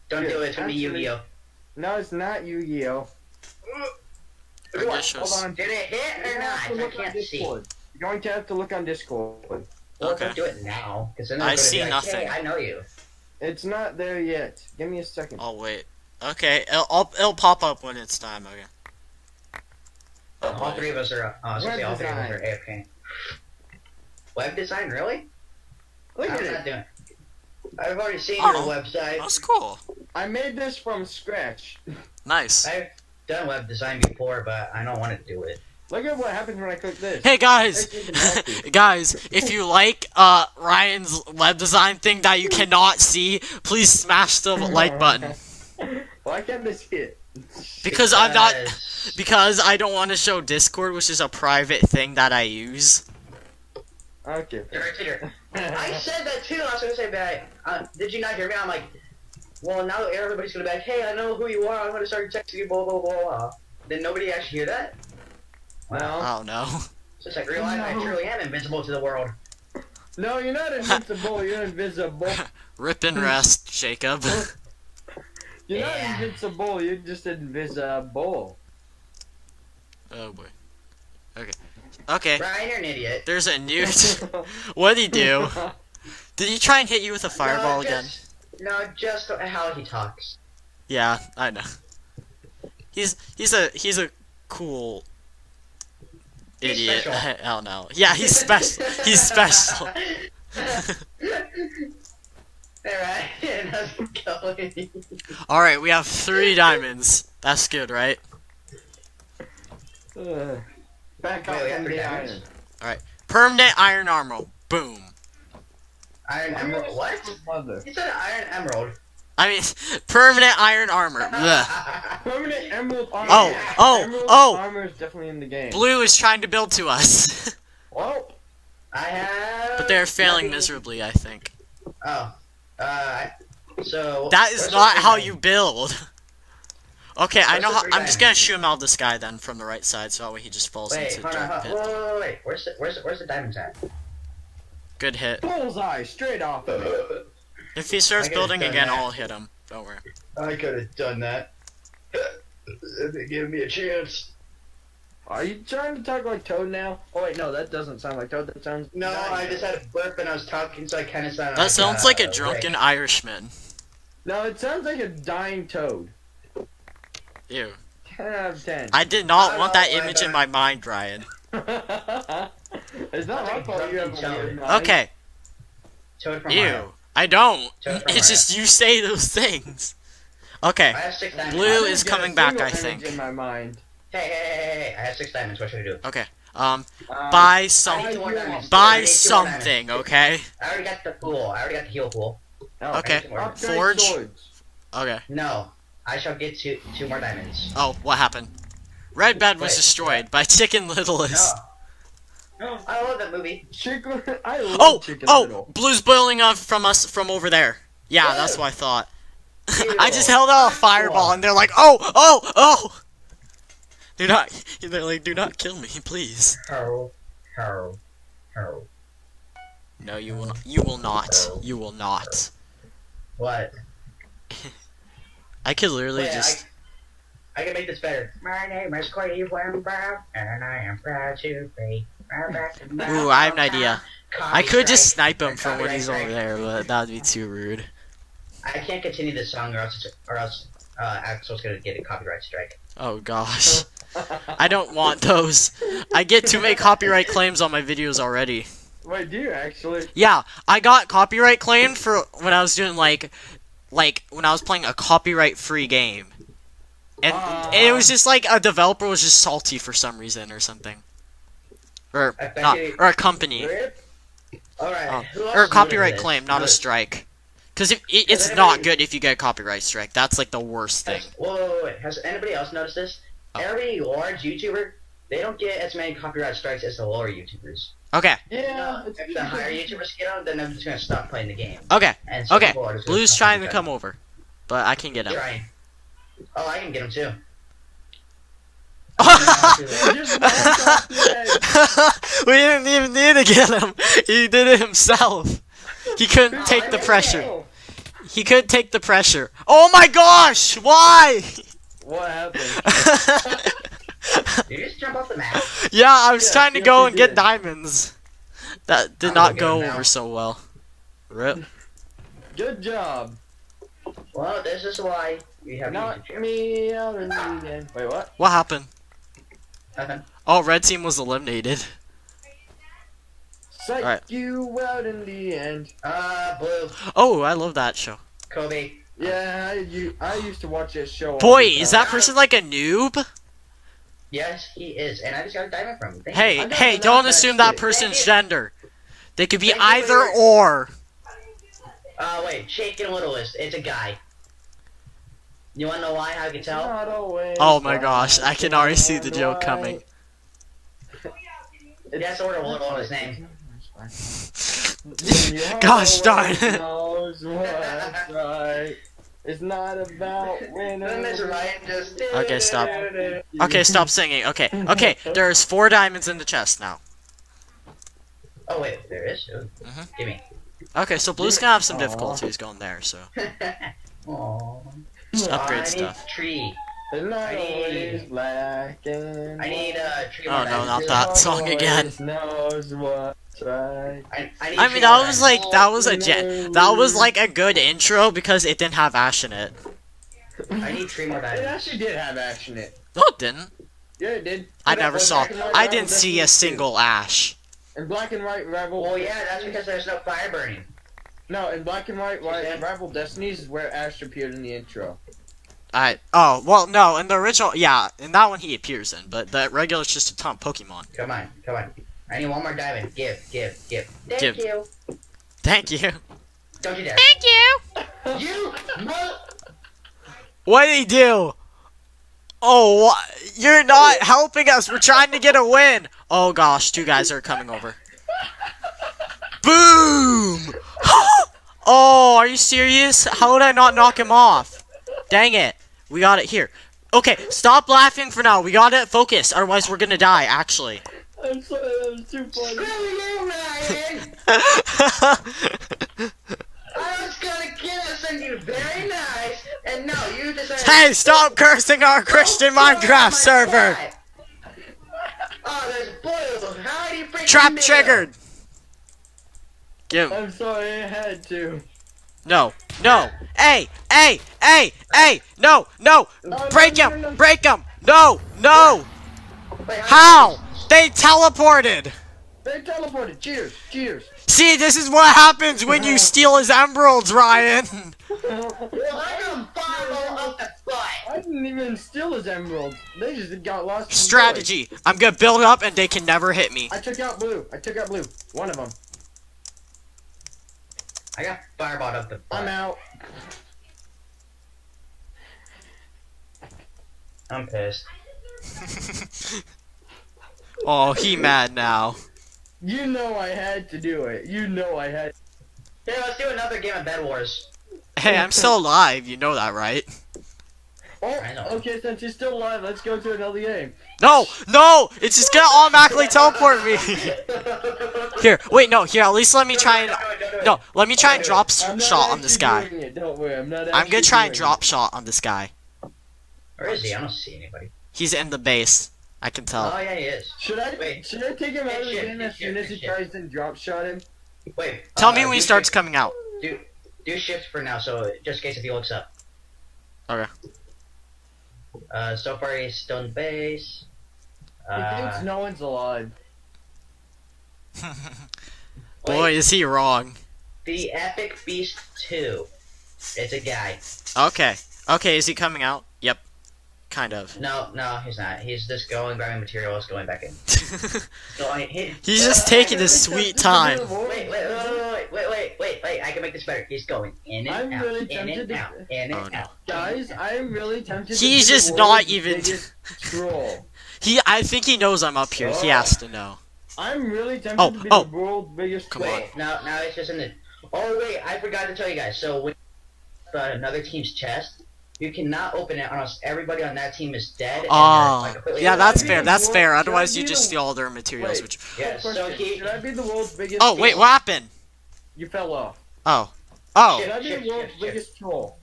Don't Yeah, do it. It's gonna be Yu-Gi-Oh. No, it's not Yu-Gi-Oh. I What? guess shows- Hold on. Did it hit or not? I can't see. Discord. You're going to have to look on Discord. Well, Okay. don't do it now, because I they're gonna see be like, nothing. Hey, I know you. It's not there yet. Give me a second. I'll wait. Okay, it'll, it'll pop up when it's time. Okay. All three of us are. Uh, I was gonna all three of us Web are AFK. Web design, really? Look at I'm it. not doing. I've already seen Oh. your website. That's cool. I made this from scratch. Nice. I've done web design before, but I don't want to do it. Look at what happens when I click this. Hey guys, It's even healthy. guys, if you like uh Ryan's web design thing that you cannot see, please smash the <laughs> like button Why can't this hit? because I'm not Because- because I don't want to show Discord, which is a private thing that I use. Okay. Direct hitter. I said that too. I was gonna say, but uh, did you not hear me? I'm like, well, now everybody's gonna be like, hey, I know who you are. I'm gonna start texting you, blah blah blah blah. Did nobody actually hear that? Wow. Oh no. So it's like realize I No. truly am invisible to the world. No, you're not invincible. You're invisible. <laughs> Rip and rest, Jacob. <laughs> You're not Yeah. invincible. You're just invisible. Oh boy. Okay. Okay. Ryan, you're an idiot. There's a new. <laughs> <laughs> What'd he do? Did he try and hit you with a fireball no, again? No, just how he talks. Yeah, I know. He's he's a he's a cool He's idiot. special. <laughs> I don't know. Yeah, he's special. he's special. Alright, how's it going? All right, we have three diamonds. That's good, right? Uh, Back up Wait, we have from three the diamonds? iron. Permanent iron armor. Boom. Iron Emerald. What? Mother. You said Iron Emerald. I mean, <laughs> permanent iron armor. <laughs> Permanent emerald armor. Oh, oh, emerald oh. Armor is definitely in the game. Blue is trying to build to us, <laughs> Well, I have. but they're failing nothing- miserably. I think Oh. Uh. So. that is not how you build. <laughs> Okay, I know how. I'm just gonna shoot him out of the sky then from the right side, so that way he just falls Wait, into the hold on, dark on. pit. Wait, wait, wait. Where's the where's the, where's the diamonds at? Good hit. bullseye straight off of it. If he starts building again, that. I'll hit him. Don't worry. I could have done that. <laughs> they gave me a chance. Are you trying to talk like Toad now? Oh wait, no, that doesn't sound like Toad. That sounds. No, nice. I just had a burp and I was talking, so I kind of sounded. That sounds like a uh, drunken Rick. Irishman. No, it sounds like a dying Toad. Ew. Ten out of ten. I did not I want that image in my mind, Ryan. <laughs> it's not my fault you have a weird Okay. Toad from Mario. Ew. I don't. Toad from It's Mario. just you say those things. Okay. I have six diamonds. Blue is didn't get a coming back, I think. In my mind. Hey, hey, hey, hey, hey! I have six diamonds. What should I do? Okay. Um. Um, Buy I need some. two more diamonds. I Buy need two more diamonds. something. Okay. I already got the pool. I already got the heal pool. oh, Okay. two more diamonds. Upgrade Forge. swords. Okay. No, I shall get two two more diamonds. Oh, what happened? Red Bed was Wait. destroyed by Chicken Littlest. No. I love that movie. Chicken. I love Oh, chicken oh, little. blue's boiling up from us from over there. Yeah, that's what I thought. <laughs> I just held out a fireball and they're like, oh, oh, oh. Do not, they're like, do not kill me, please. How, how, how. No, you will not. You will not. You will not. What? <laughs> I could literally Wait, just. I, I can make this better. My name is Cleveland Brown, and I am proud to be. Ooh, I have an idea. I could just snipe him from when he's over there, but that would be too rude. I can't continue this song, or else, or else uh, Axel's gonna get a copyright strike. Oh gosh. I don't want those. I get too many copyright claims on my videos already. Wait, do you actually? Yeah, I got copyright claimed for when I was doing like, like when I was playing a copyright-free game, and, and it was just like a developer was just salty for some reason or something, or not, or a company, Rip. All right. Oh, who else or a copyright claim, not a strike. Because it, it, it's Has not good if you get a copyright strike. That's like the worst thing. Has, whoa, whoa, wait. Has anybody else noticed this? Oh. Every large YouTuber they don't get as many copyright strikes as the lower YouTubers. Okay, Yeah, it's If the higher YouTubers get them, then I'm just gonna stop playing the game. okay, And okay. people are just gonna Blue's trying to come over, but I can get him. Trying. Oh, I can get him too. <laughs> Just <laughs> walk off the <laughs> edge. we didn't even need to get him. He did it himself. He couldn't take the pressure. He couldn't take the pressure. Oh my gosh! Why? What happened? <laughs> Did you just jump off the map? yeah, I was Yes, trying to go you and get did. diamonds. That did I'm not go get 'em now. over so well. Rip. Good job. Well, this is why we have not YouTube. me out in the end. Wait, what? What happened? Nothing. Oh, red team was eliminated. Psych Alright. you out in the end. Uh, Blue, Oh, I love that show. Kobe. Yeah, I used to watch this show. Boy, is that person like a noob? Yes, he is, and I just got a diamond from him. Thank Hey, you. Hey, don't knockback assume that stick. person's gender. They could be Thank either wait, wait. or. Uh, wait, Chicken Littlest. It's a guy. You wanna know why? How I can tell? Oh my gosh, I can already see the joke coming. That's sort of Little on his name. <laughs> <laughs> Gosh darn it. Knows what's right. It's not about <laughs> winning. Then there's Ryan just. Okay, stop. <laughs> Okay, stop singing. Okay, okay, there's four diamonds in the chest now. Oh wait, there is. Ooh. Mhm. Give me. Okay, so Blue's gonna have some Aw. difficulties going there, so <laughs> Aww. just I upgrade need stuff. tree. It's not I need- always black and I need uh tree. Oh, no, not that song again. Knows what's right. I, I, need I mean, that was like that was a gen- that was like a good intro because it didn't have Ash in it. I need three more It actually did have Ash in it. No, it didn't. Yeah, it did. I That never saw. black and white I didn't see a Destiny 2. single Ash. In black and white Rebel. Well, yeah, that's because there's no fire burning. No, in black and white, white Yeah. Rival Destinies is where Ash appeared in the intro. I oh well no in the original yeah in that one he appears in but the regular is just a ton of Pokemon. Come on, come on. I need one more diamond. Give, give, give. Thank Give. you. Thank you. Don't you dare. Thank you. you. What did he do? Oh, wha- you're not helping us. We're trying to get a win. Oh gosh, two guys are coming over. Boom! <gasps> oh, are you serious? How would I not knock him off? Dang it. We got it here. Okay, stop laughing for now. We gotta focus, otherwise we're gonna die, actually. I'm sorry, that was too Screw funny. you, Ryan. <laughs> I was gonna kill us and you very nice, and no, you decided. hey, stop cursing our Christian oh, oh, Minecraft server! Oh, there's blue. How do you freaking Trap triggered! Give I'm sorry, I had to. No, no. Hey, hey, hey, hey, no, no. Break him, break him. No, no. How? They teleported. They teleported. Cheers, cheers. See, this is what happens when you steal his emeralds, Ryan. I got fireball up the butt. I didn't even steal his emeralds. They just got lost. Strategy. I'm gonna build up and they can never hit me. I took out blue. I took out blue. One of them. I got fireball up the butt. I'm out. I'm pissed. <laughs> oh, he mad now. You know I had to do it. You know I had. Hey, let's do another game of Bed Wars. Hey, I'm still alive. You know that, right? Oh, okay. Since you're still alive, let's go to another game. No, no. It's just gonna automatically teleport me. <laughs> Here, wait, no. Here, at least let me try and. No, let me try and drop s- I'm not shot on this guy. Don't worry. I'm not. I'm gonna try and doing drop shot on this guy. Where is he? I don't see anybody. He's in the base. I can tell. Oh, yeah, he is. Should I? Wait. Should I take him out of the game as soon as he tries to drop shot him? Wait. Tell uh, me when he starts shift- coming out. Do, do shift for now, so just in case if he looks up. Okay. Uh, so far he's still in base. He thinks Uh, no one's alive. <laughs> Boy, wait, is he wrong. the Epic Beast 2. It's a guy. Okay. Okay, is he coming out? Yep. Kind of. No, no, he's not. He's just going, grabbing materials, going back in. <laughs> Going, he, He's just taking his sweet time. Wait, wait, wait, wait, wait, wait, wait, wait, I can make this better. He's going in and I'm out, really in tempted and to- out, in and Oh, no. out. Guys, I'm really tempted. to He's be the just not even- troll. <laughs> He, I think he knows I'm up here. He has to know. I'm really tempted Oh, to be oh. the world's biggest Come troll. on. Wait, now now it's just in the. Oh wait, I forgot to tell you guys. So when uh, another team's chest, you cannot open it unless everybody on that team is dead. and ah, they're, Oh, like, yeah, that's fair. That's fair. Otherwise, you be just the- steal all their materials. Wait. Which. Yeah, so he. Should I be the world's biggest Oh wait, what happened? You fell off. Oh. Oh. Should I be Shift, the world's shift, shift. biggest troll?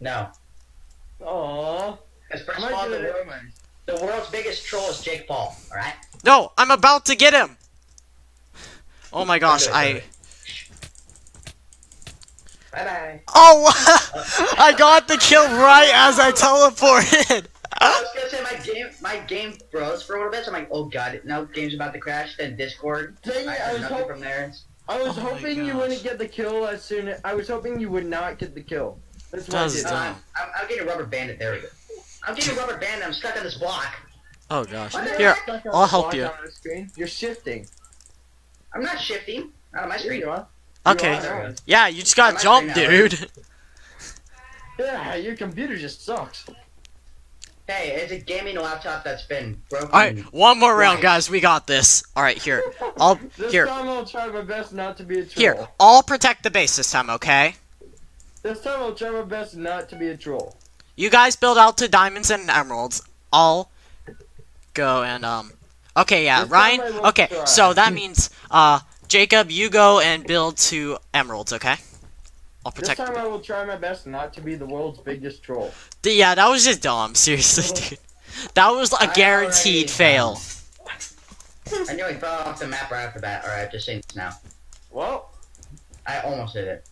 No. Aww. Because first I of all, the, it wor- anyways. the world's biggest troll is Jake Paul. All right. No, I'm about to get him. Oh my gosh, I. Bye bye. Oh, <laughs> I got the kill right as I teleported. I was gonna say my game, my game froze for a little bit. So I'm like, oh god, now game's about to crash. Then Discord, Dang it, I I was, nothing from there. I was Oh hoping you wouldn't get the kill as soon as- I was hoping you would not get the kill. That's what I That's did. dumb. Um, I'm, I'm getting rubber banded. There we go. I'm getting a rubber banded. I'm stuck on this block. Oh gosh. Here, heck? Stuck on I'll help you. on the screen. You're shifting. I'm not shifting. Not on my There screen. you are. Okay. You. Yeah, you just got Am I jumped, dude. <laughs> Yeah, your computer just sucks. Hey, it's a gaming laptop that's been broken. Alright, one more round, guys. We got this. Alright, here. I'll <laughs> This here. time I'll try my best not to be a troll. Here. I'll protect the base this time, okay? This time I'll try my best not to be a troll. You guys build out to diamonds and emeralds. I'll go and um Okay, yeah, This Ryan. Okay, try. so that means uh Jacob, you go and build two emeralds, okay? I'll protect. This protect time the I will try my best not to be the world's biggest troll. D- Yeah, that was just dumb, <laughs> seriously, dude. That was a guaranteed already- fail. Um, I nearly fell off the map right off the bat. Alright, just saying this now. Well, I almost did it.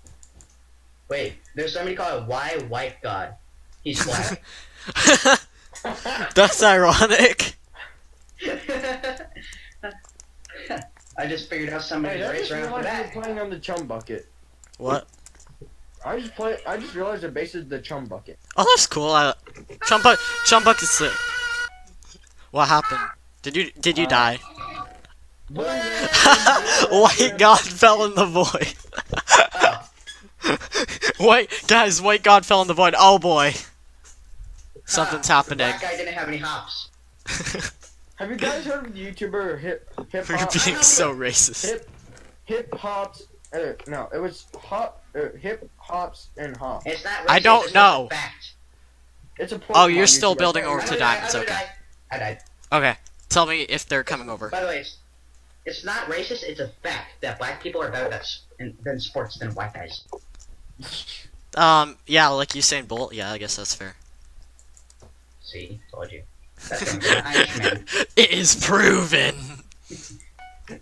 Wait, there's somebody called Why White God. He's black. <laughs> <laughs> That's ironic. I just figured out somebody hey, to I race just around for realized that. you're playing on the chum bucket. What? I just play. I just realized the base is the chum bucket. Oh, that's cool. I, Chumbuck, Chumbuck is slip. What happened? Did you did you Uh, die? <laughs> White God fell in the void. <laughs> White guys, White God fell in the void. Oh boy, something's Ah, happening. The black guy didn't have any hops. <laughs> Have you guys heard of the YouTuber hip hip We're being so racist. Hip hip hops. Uh, no, it was hop. Uh, hip hops and hop. It's not. I don't it's know. Fact. It's a. Oh, you're Pokemon still YouTuber. building over to diamonds, die, I okay. I died. Okay, tell me if they're coming over. By the way, it's, it's not racist. It's a fact that black people are better at s- in, than sports than white guys. Um, yeah, like Usain Bolt. Yeah, I guess that's fair. See, told you. That's from an Irishman. It is proven. It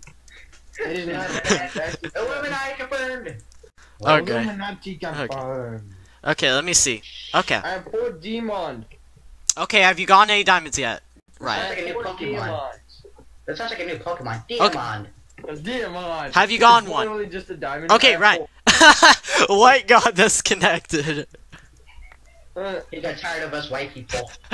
is not. Illuminati confirmed. Okay. Illuminati confirmed. Okay, let me see. Okay, I have four demon. okay. Have you gotten any diamonds yet? I Right. have like a new four Pokemon. That sounds like a new Pokemon. Okay. Diamond. Demon. Have you gotten one? Literally just a diamond. Okay, right. <laughs> White God disconnected. He got tired of us white people. <laughs>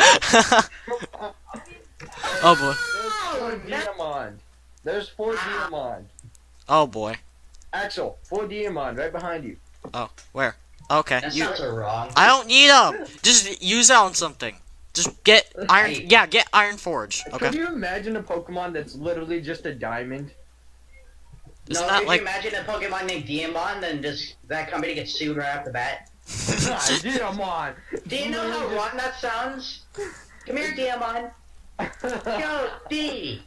oh boy. there's four demon. There's four demon. Oh boy. Axel, four demon right behind you. Oh, where? Okay. That You. wrong. I don't need them. Just use it on something. Just get iron. Hey. Yeah, get Iron Forge. Could Okay. you imagine a Pokemon that's literally just a diamond? Isn't no, that if like? you imagine a Pokemon named Diamond, then just that company gets sued right off the bat. <laughs> Demon. Do you know how rotten that sounds? Come here, Diamond. Yo, D.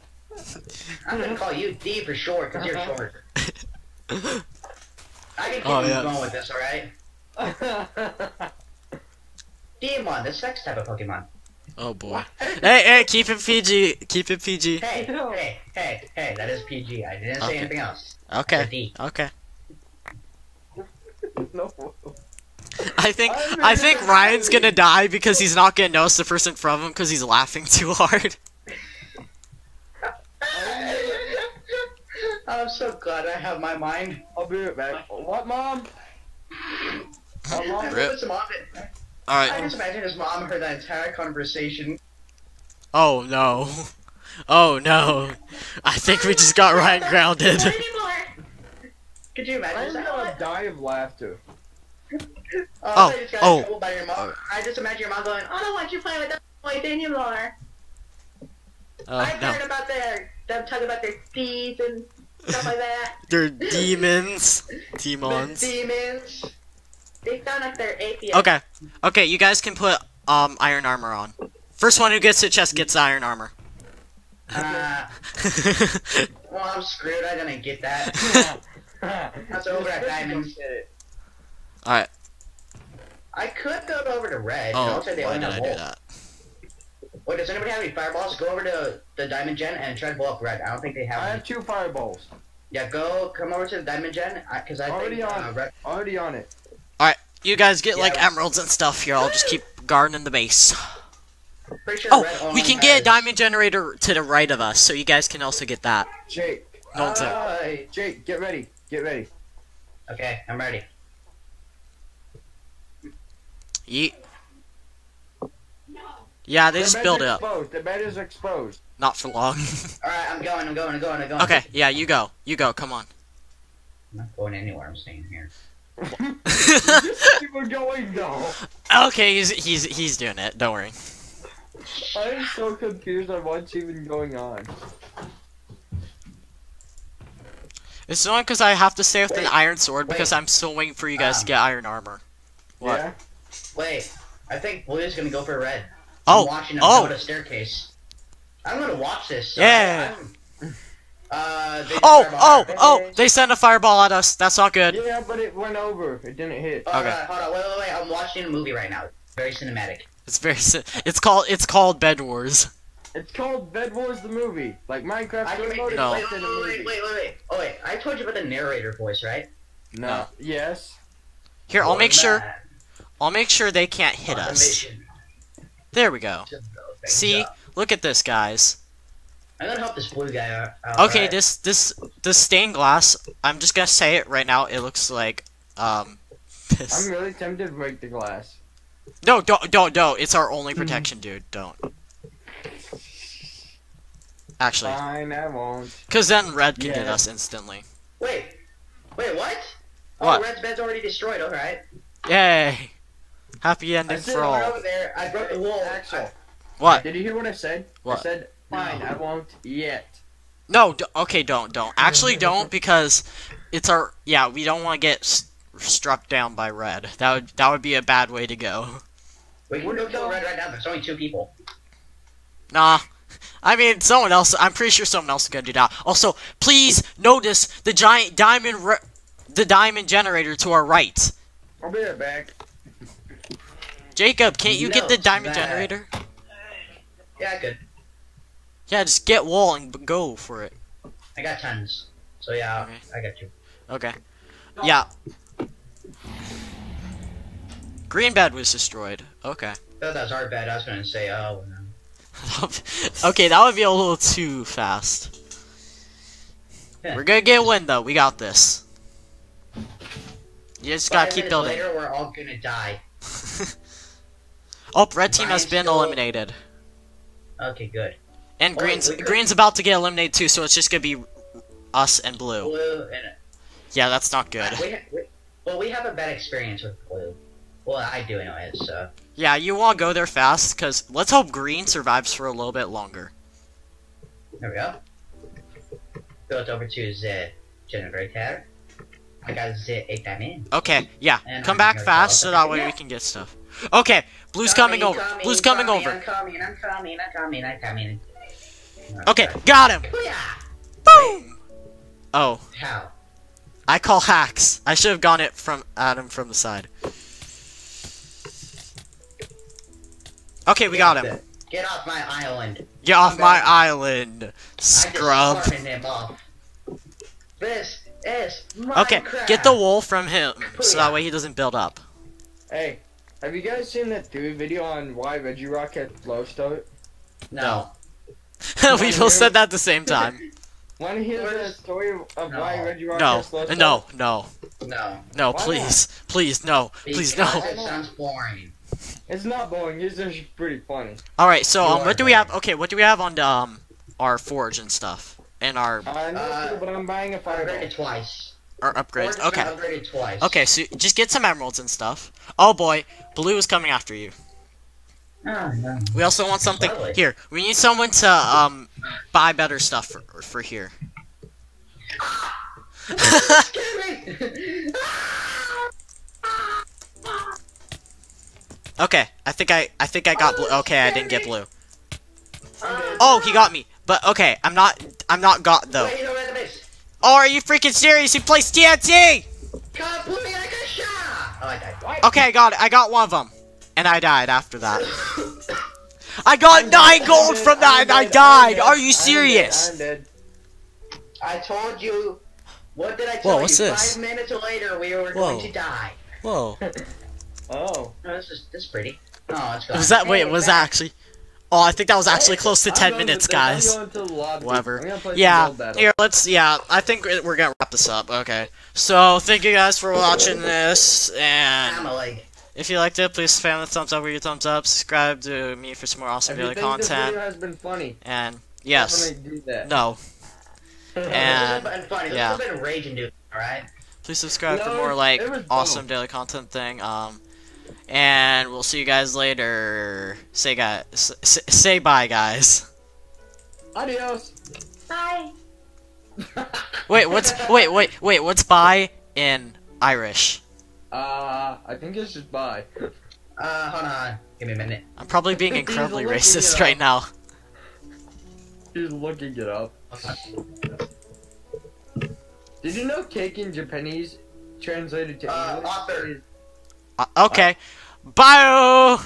I'm gonna call you D for short, cause you're uh-huh. short. I can keep Oh, yeah. going with this, alright? Diamond, the sex type of Pokemon. oh boy. Hey, hey, keep it PG. Keep it PG. Hey, hey, hey, hey, that is PG. I didn't say anything else. Okay. D. Okay. no. <laughs> I think I think Ryan's gonna die because he's not gonna notice the person from him because he's laughing too hard. <laughs> I'm so glad I have my mind. I'll be right back. What, mom? Oh, I mom. hope Rip. his mom. I just imagine his mom heard that entire conversation. Oh no. Oh no. I think we just got Ryan grounded. Could you imagine? I'm gonna die of laughter. Oh, Oh, you just oh. by your mom. I just imagine your mom going, "I don't want you playing with that boy anymore." Oh I've no. heard about their them talking about their teeth and stuff like that. <laughs> They're demons. The Demons. demons. They sound like they're atheists. Okay. Okay, you guys can put um iron armor on. First one who gets to chest gets iron armor. Uh, <laughs> well, I'm screwed. I didn't get that. <laughs> That's over at diamonds. Alright. I could go over to red. and Oh, also they why only did have I do that? Wait, does anybody have any fireballs? Go over to the diamond gen and try to blow up red. I don't think they have. I any. have two fireballs. Yeah, go come over to the diamond gen because I Already think on. uh, red. Already on it. All right, you guys get like Yeah. emeralds and stuff here. I'll just keep guarding the base. Sure Oh, we only can get a diamond generator to the right of us, so you guys can also get that. Jake. No one's there. Aye. Jake, get ready. Get ready. Okay, I'm ready. Yeet. Yeah, they The just bed's build it up. exposed. The bed is exposed. Not for long. <laughs> All right, I'm going. I'm going. I'm going. I'm going. okay, yeah, you go. You go. Come on. I'm not going anywhere. I'm staying here. Just keep going though. okay, he's he's he's doing it. Don't worry. I'm so confused on what's even going on. It's only because I have to stay with an iron sword because wait. I'm still waiting for you guys to Um, get iron armor. What? Yeah. Wait, I think blue is gonna go for red. Oh, I'm watching them oh. go to staircase. I'm gonna watch this. so Yeah. I'm- Uh, they Oh, oh, oh! They sent a fireball at us. That's not good. Yeah, but it went over. It didn't hit. Hold Okay. on, hold on, wait, wait, wait. I'm watching a movie right now. Very cinematic. It's very. It's called. It's called Bed Wars. It's called Bed Wars the movie. Like Minecraft I can Story make Mode this. is No. Wait, wait, wait, movie. wait, wait, wait, wait. Oh wait, I told you about the narrator voice, right? No. Yes. Here, I'll Well, make sure. Man, I'll make sure they can't hit on the us. There we go. to blow See, up. look at this, guys. I'm gonna help this blue guy out. out, Okay, alright? this this this stained glass. I'm just gonna say it right now. It looks like um. <laughs> This. I'm really tempted to break the glass. No, don't, don't, don't. It's our only protection, dude. Don't. Actually, Fine, I won't. because then red can get us instantly. Wait, wait, what? What? Oh, red's bed's already destroyed. All right. Yay! Happy I ending said for Over all. over there, I broke the wall. Axel, What? did you hear what I said? What? I said, fine, No. I won't yet. No. D- okay, don't, don't. Actually, don't because it's our. Yeah, we don't want to get s- struck down by red. That would that would be a bad way to go. Wait, we're What go the- kill red right now. There's only two people. Nah. I mean, someone else. I'm pretty sure someone else is gonna do that. Also, please notice the giant diamond, the diamond generator to our right. I'll be right back. Jacob, can't you get the diamond that- generator? Yeah, I could. Yeah, just get wool and go for it. I got tons. So yeah, Okay. I got you. Okay. Yeah. Green bed was destroyed. Okay. Thought that was our bed. I was gonna say, oh no. <laughs> okay, that would be a little too fast. Yeah. We're gonna get a win though. We got this. You just gotta keep building. Later, we're all gonna die. <laughs> oh, red team has been still- eliminated, Okay, good. and Oh, green's green's about to get eliminated too. So it's just gonna be us and blue. Blue and Yeah, that's not good. we, we, well, we have a bad experience with blue. Well, I do anyway. So Yeah, you want to go there fast, cause let's hope green survives for a little bit longer. there we go. Built over to the generator. I got the eight time in. Okay, yeah, And come I'm back fast so that way them. we can get stuff. Okay, blue's coming, over. Blue's coming, over. I'm coming. I'm coming. I'm coming. I'm coming. Okay, got him. Boom. Oh, How? I call hacks. I should have gone it from at him from the side. Okay, we got him. Get off my island. Get off my island, scrub. just him off. This is Okay, get the wool from him so that way he doesn't build up. Hey, have you guys seen that Dewey video on why Reggie Rock had low start? No. <laughs> we both said that at the same <laughs> time. Want to hear the story of why No. Reggie Rock No, has low start? no, no, No. no, Why please, please, no, please, no. It sounds boring. It's not boring. It's just pretty funny. All right, so um, what do we have? Okay, what do we have on the, um our forge and stuff and our I know, Uh, but I'm buying a fireball. Upgraded twice. Or upgrades? Okay, Upgraded twice. okay, so just get some emeralds and stuff. Oh boy, blue is coming after you. Oh, no. We also want something Lovely. here. We need someone to um buy better stuff for for here. <laughs> okay, I think I I think I got blue. Okay, I didn't get blue. Oh, he got me. But okay, I'm not I'm not got though. Oh, are you freaking serious? He plays TNT. Come put me like a shot! Oh, I died. Why? Okay, I got it. I got one of them, and I died after that. I got <laughs> nine gold from that, and I died. Are you serious? I'm dead. I told you. What did I tell Whoa, you? what's this? Five minutes later, we were Whoa. going to die. Whoa. <laughs> Oh. Oh, this is this is pretty. Oh, that's good. Was that wait? Hey, Was that actually? Oh, I think that was actually close to ten minutes, to- guys. going to the lobby. Whatever. I'm gonna play some Yeah, here, let's, yeah, I think we're gonna wrap this up, okay. So, thank you guys for watching this, and a if you liked it, please spam the thumbs up with your thumbs up, subscribe to me for some more awesome If you daily think this content, video has been funny, and, yes, do no, <laughs> and, this has been funny. This yeah. has been raging, dude. All right. please subscribe for more, like, it was awesome daily content thing, um, and we'll see you guys later, say guys, s- say bye, guys. Adios. Bye. <laughs> Wait, what's, wait, wait, wait, what's bye in Irish? Uh, I think it's just bye. Uh, hold on. Give me a minute. I'm probably being <laughs> incredibly racist right now. He's looking it up. Did you know cake in Japanese translated to Uh, English author. Uh, okay. Bye.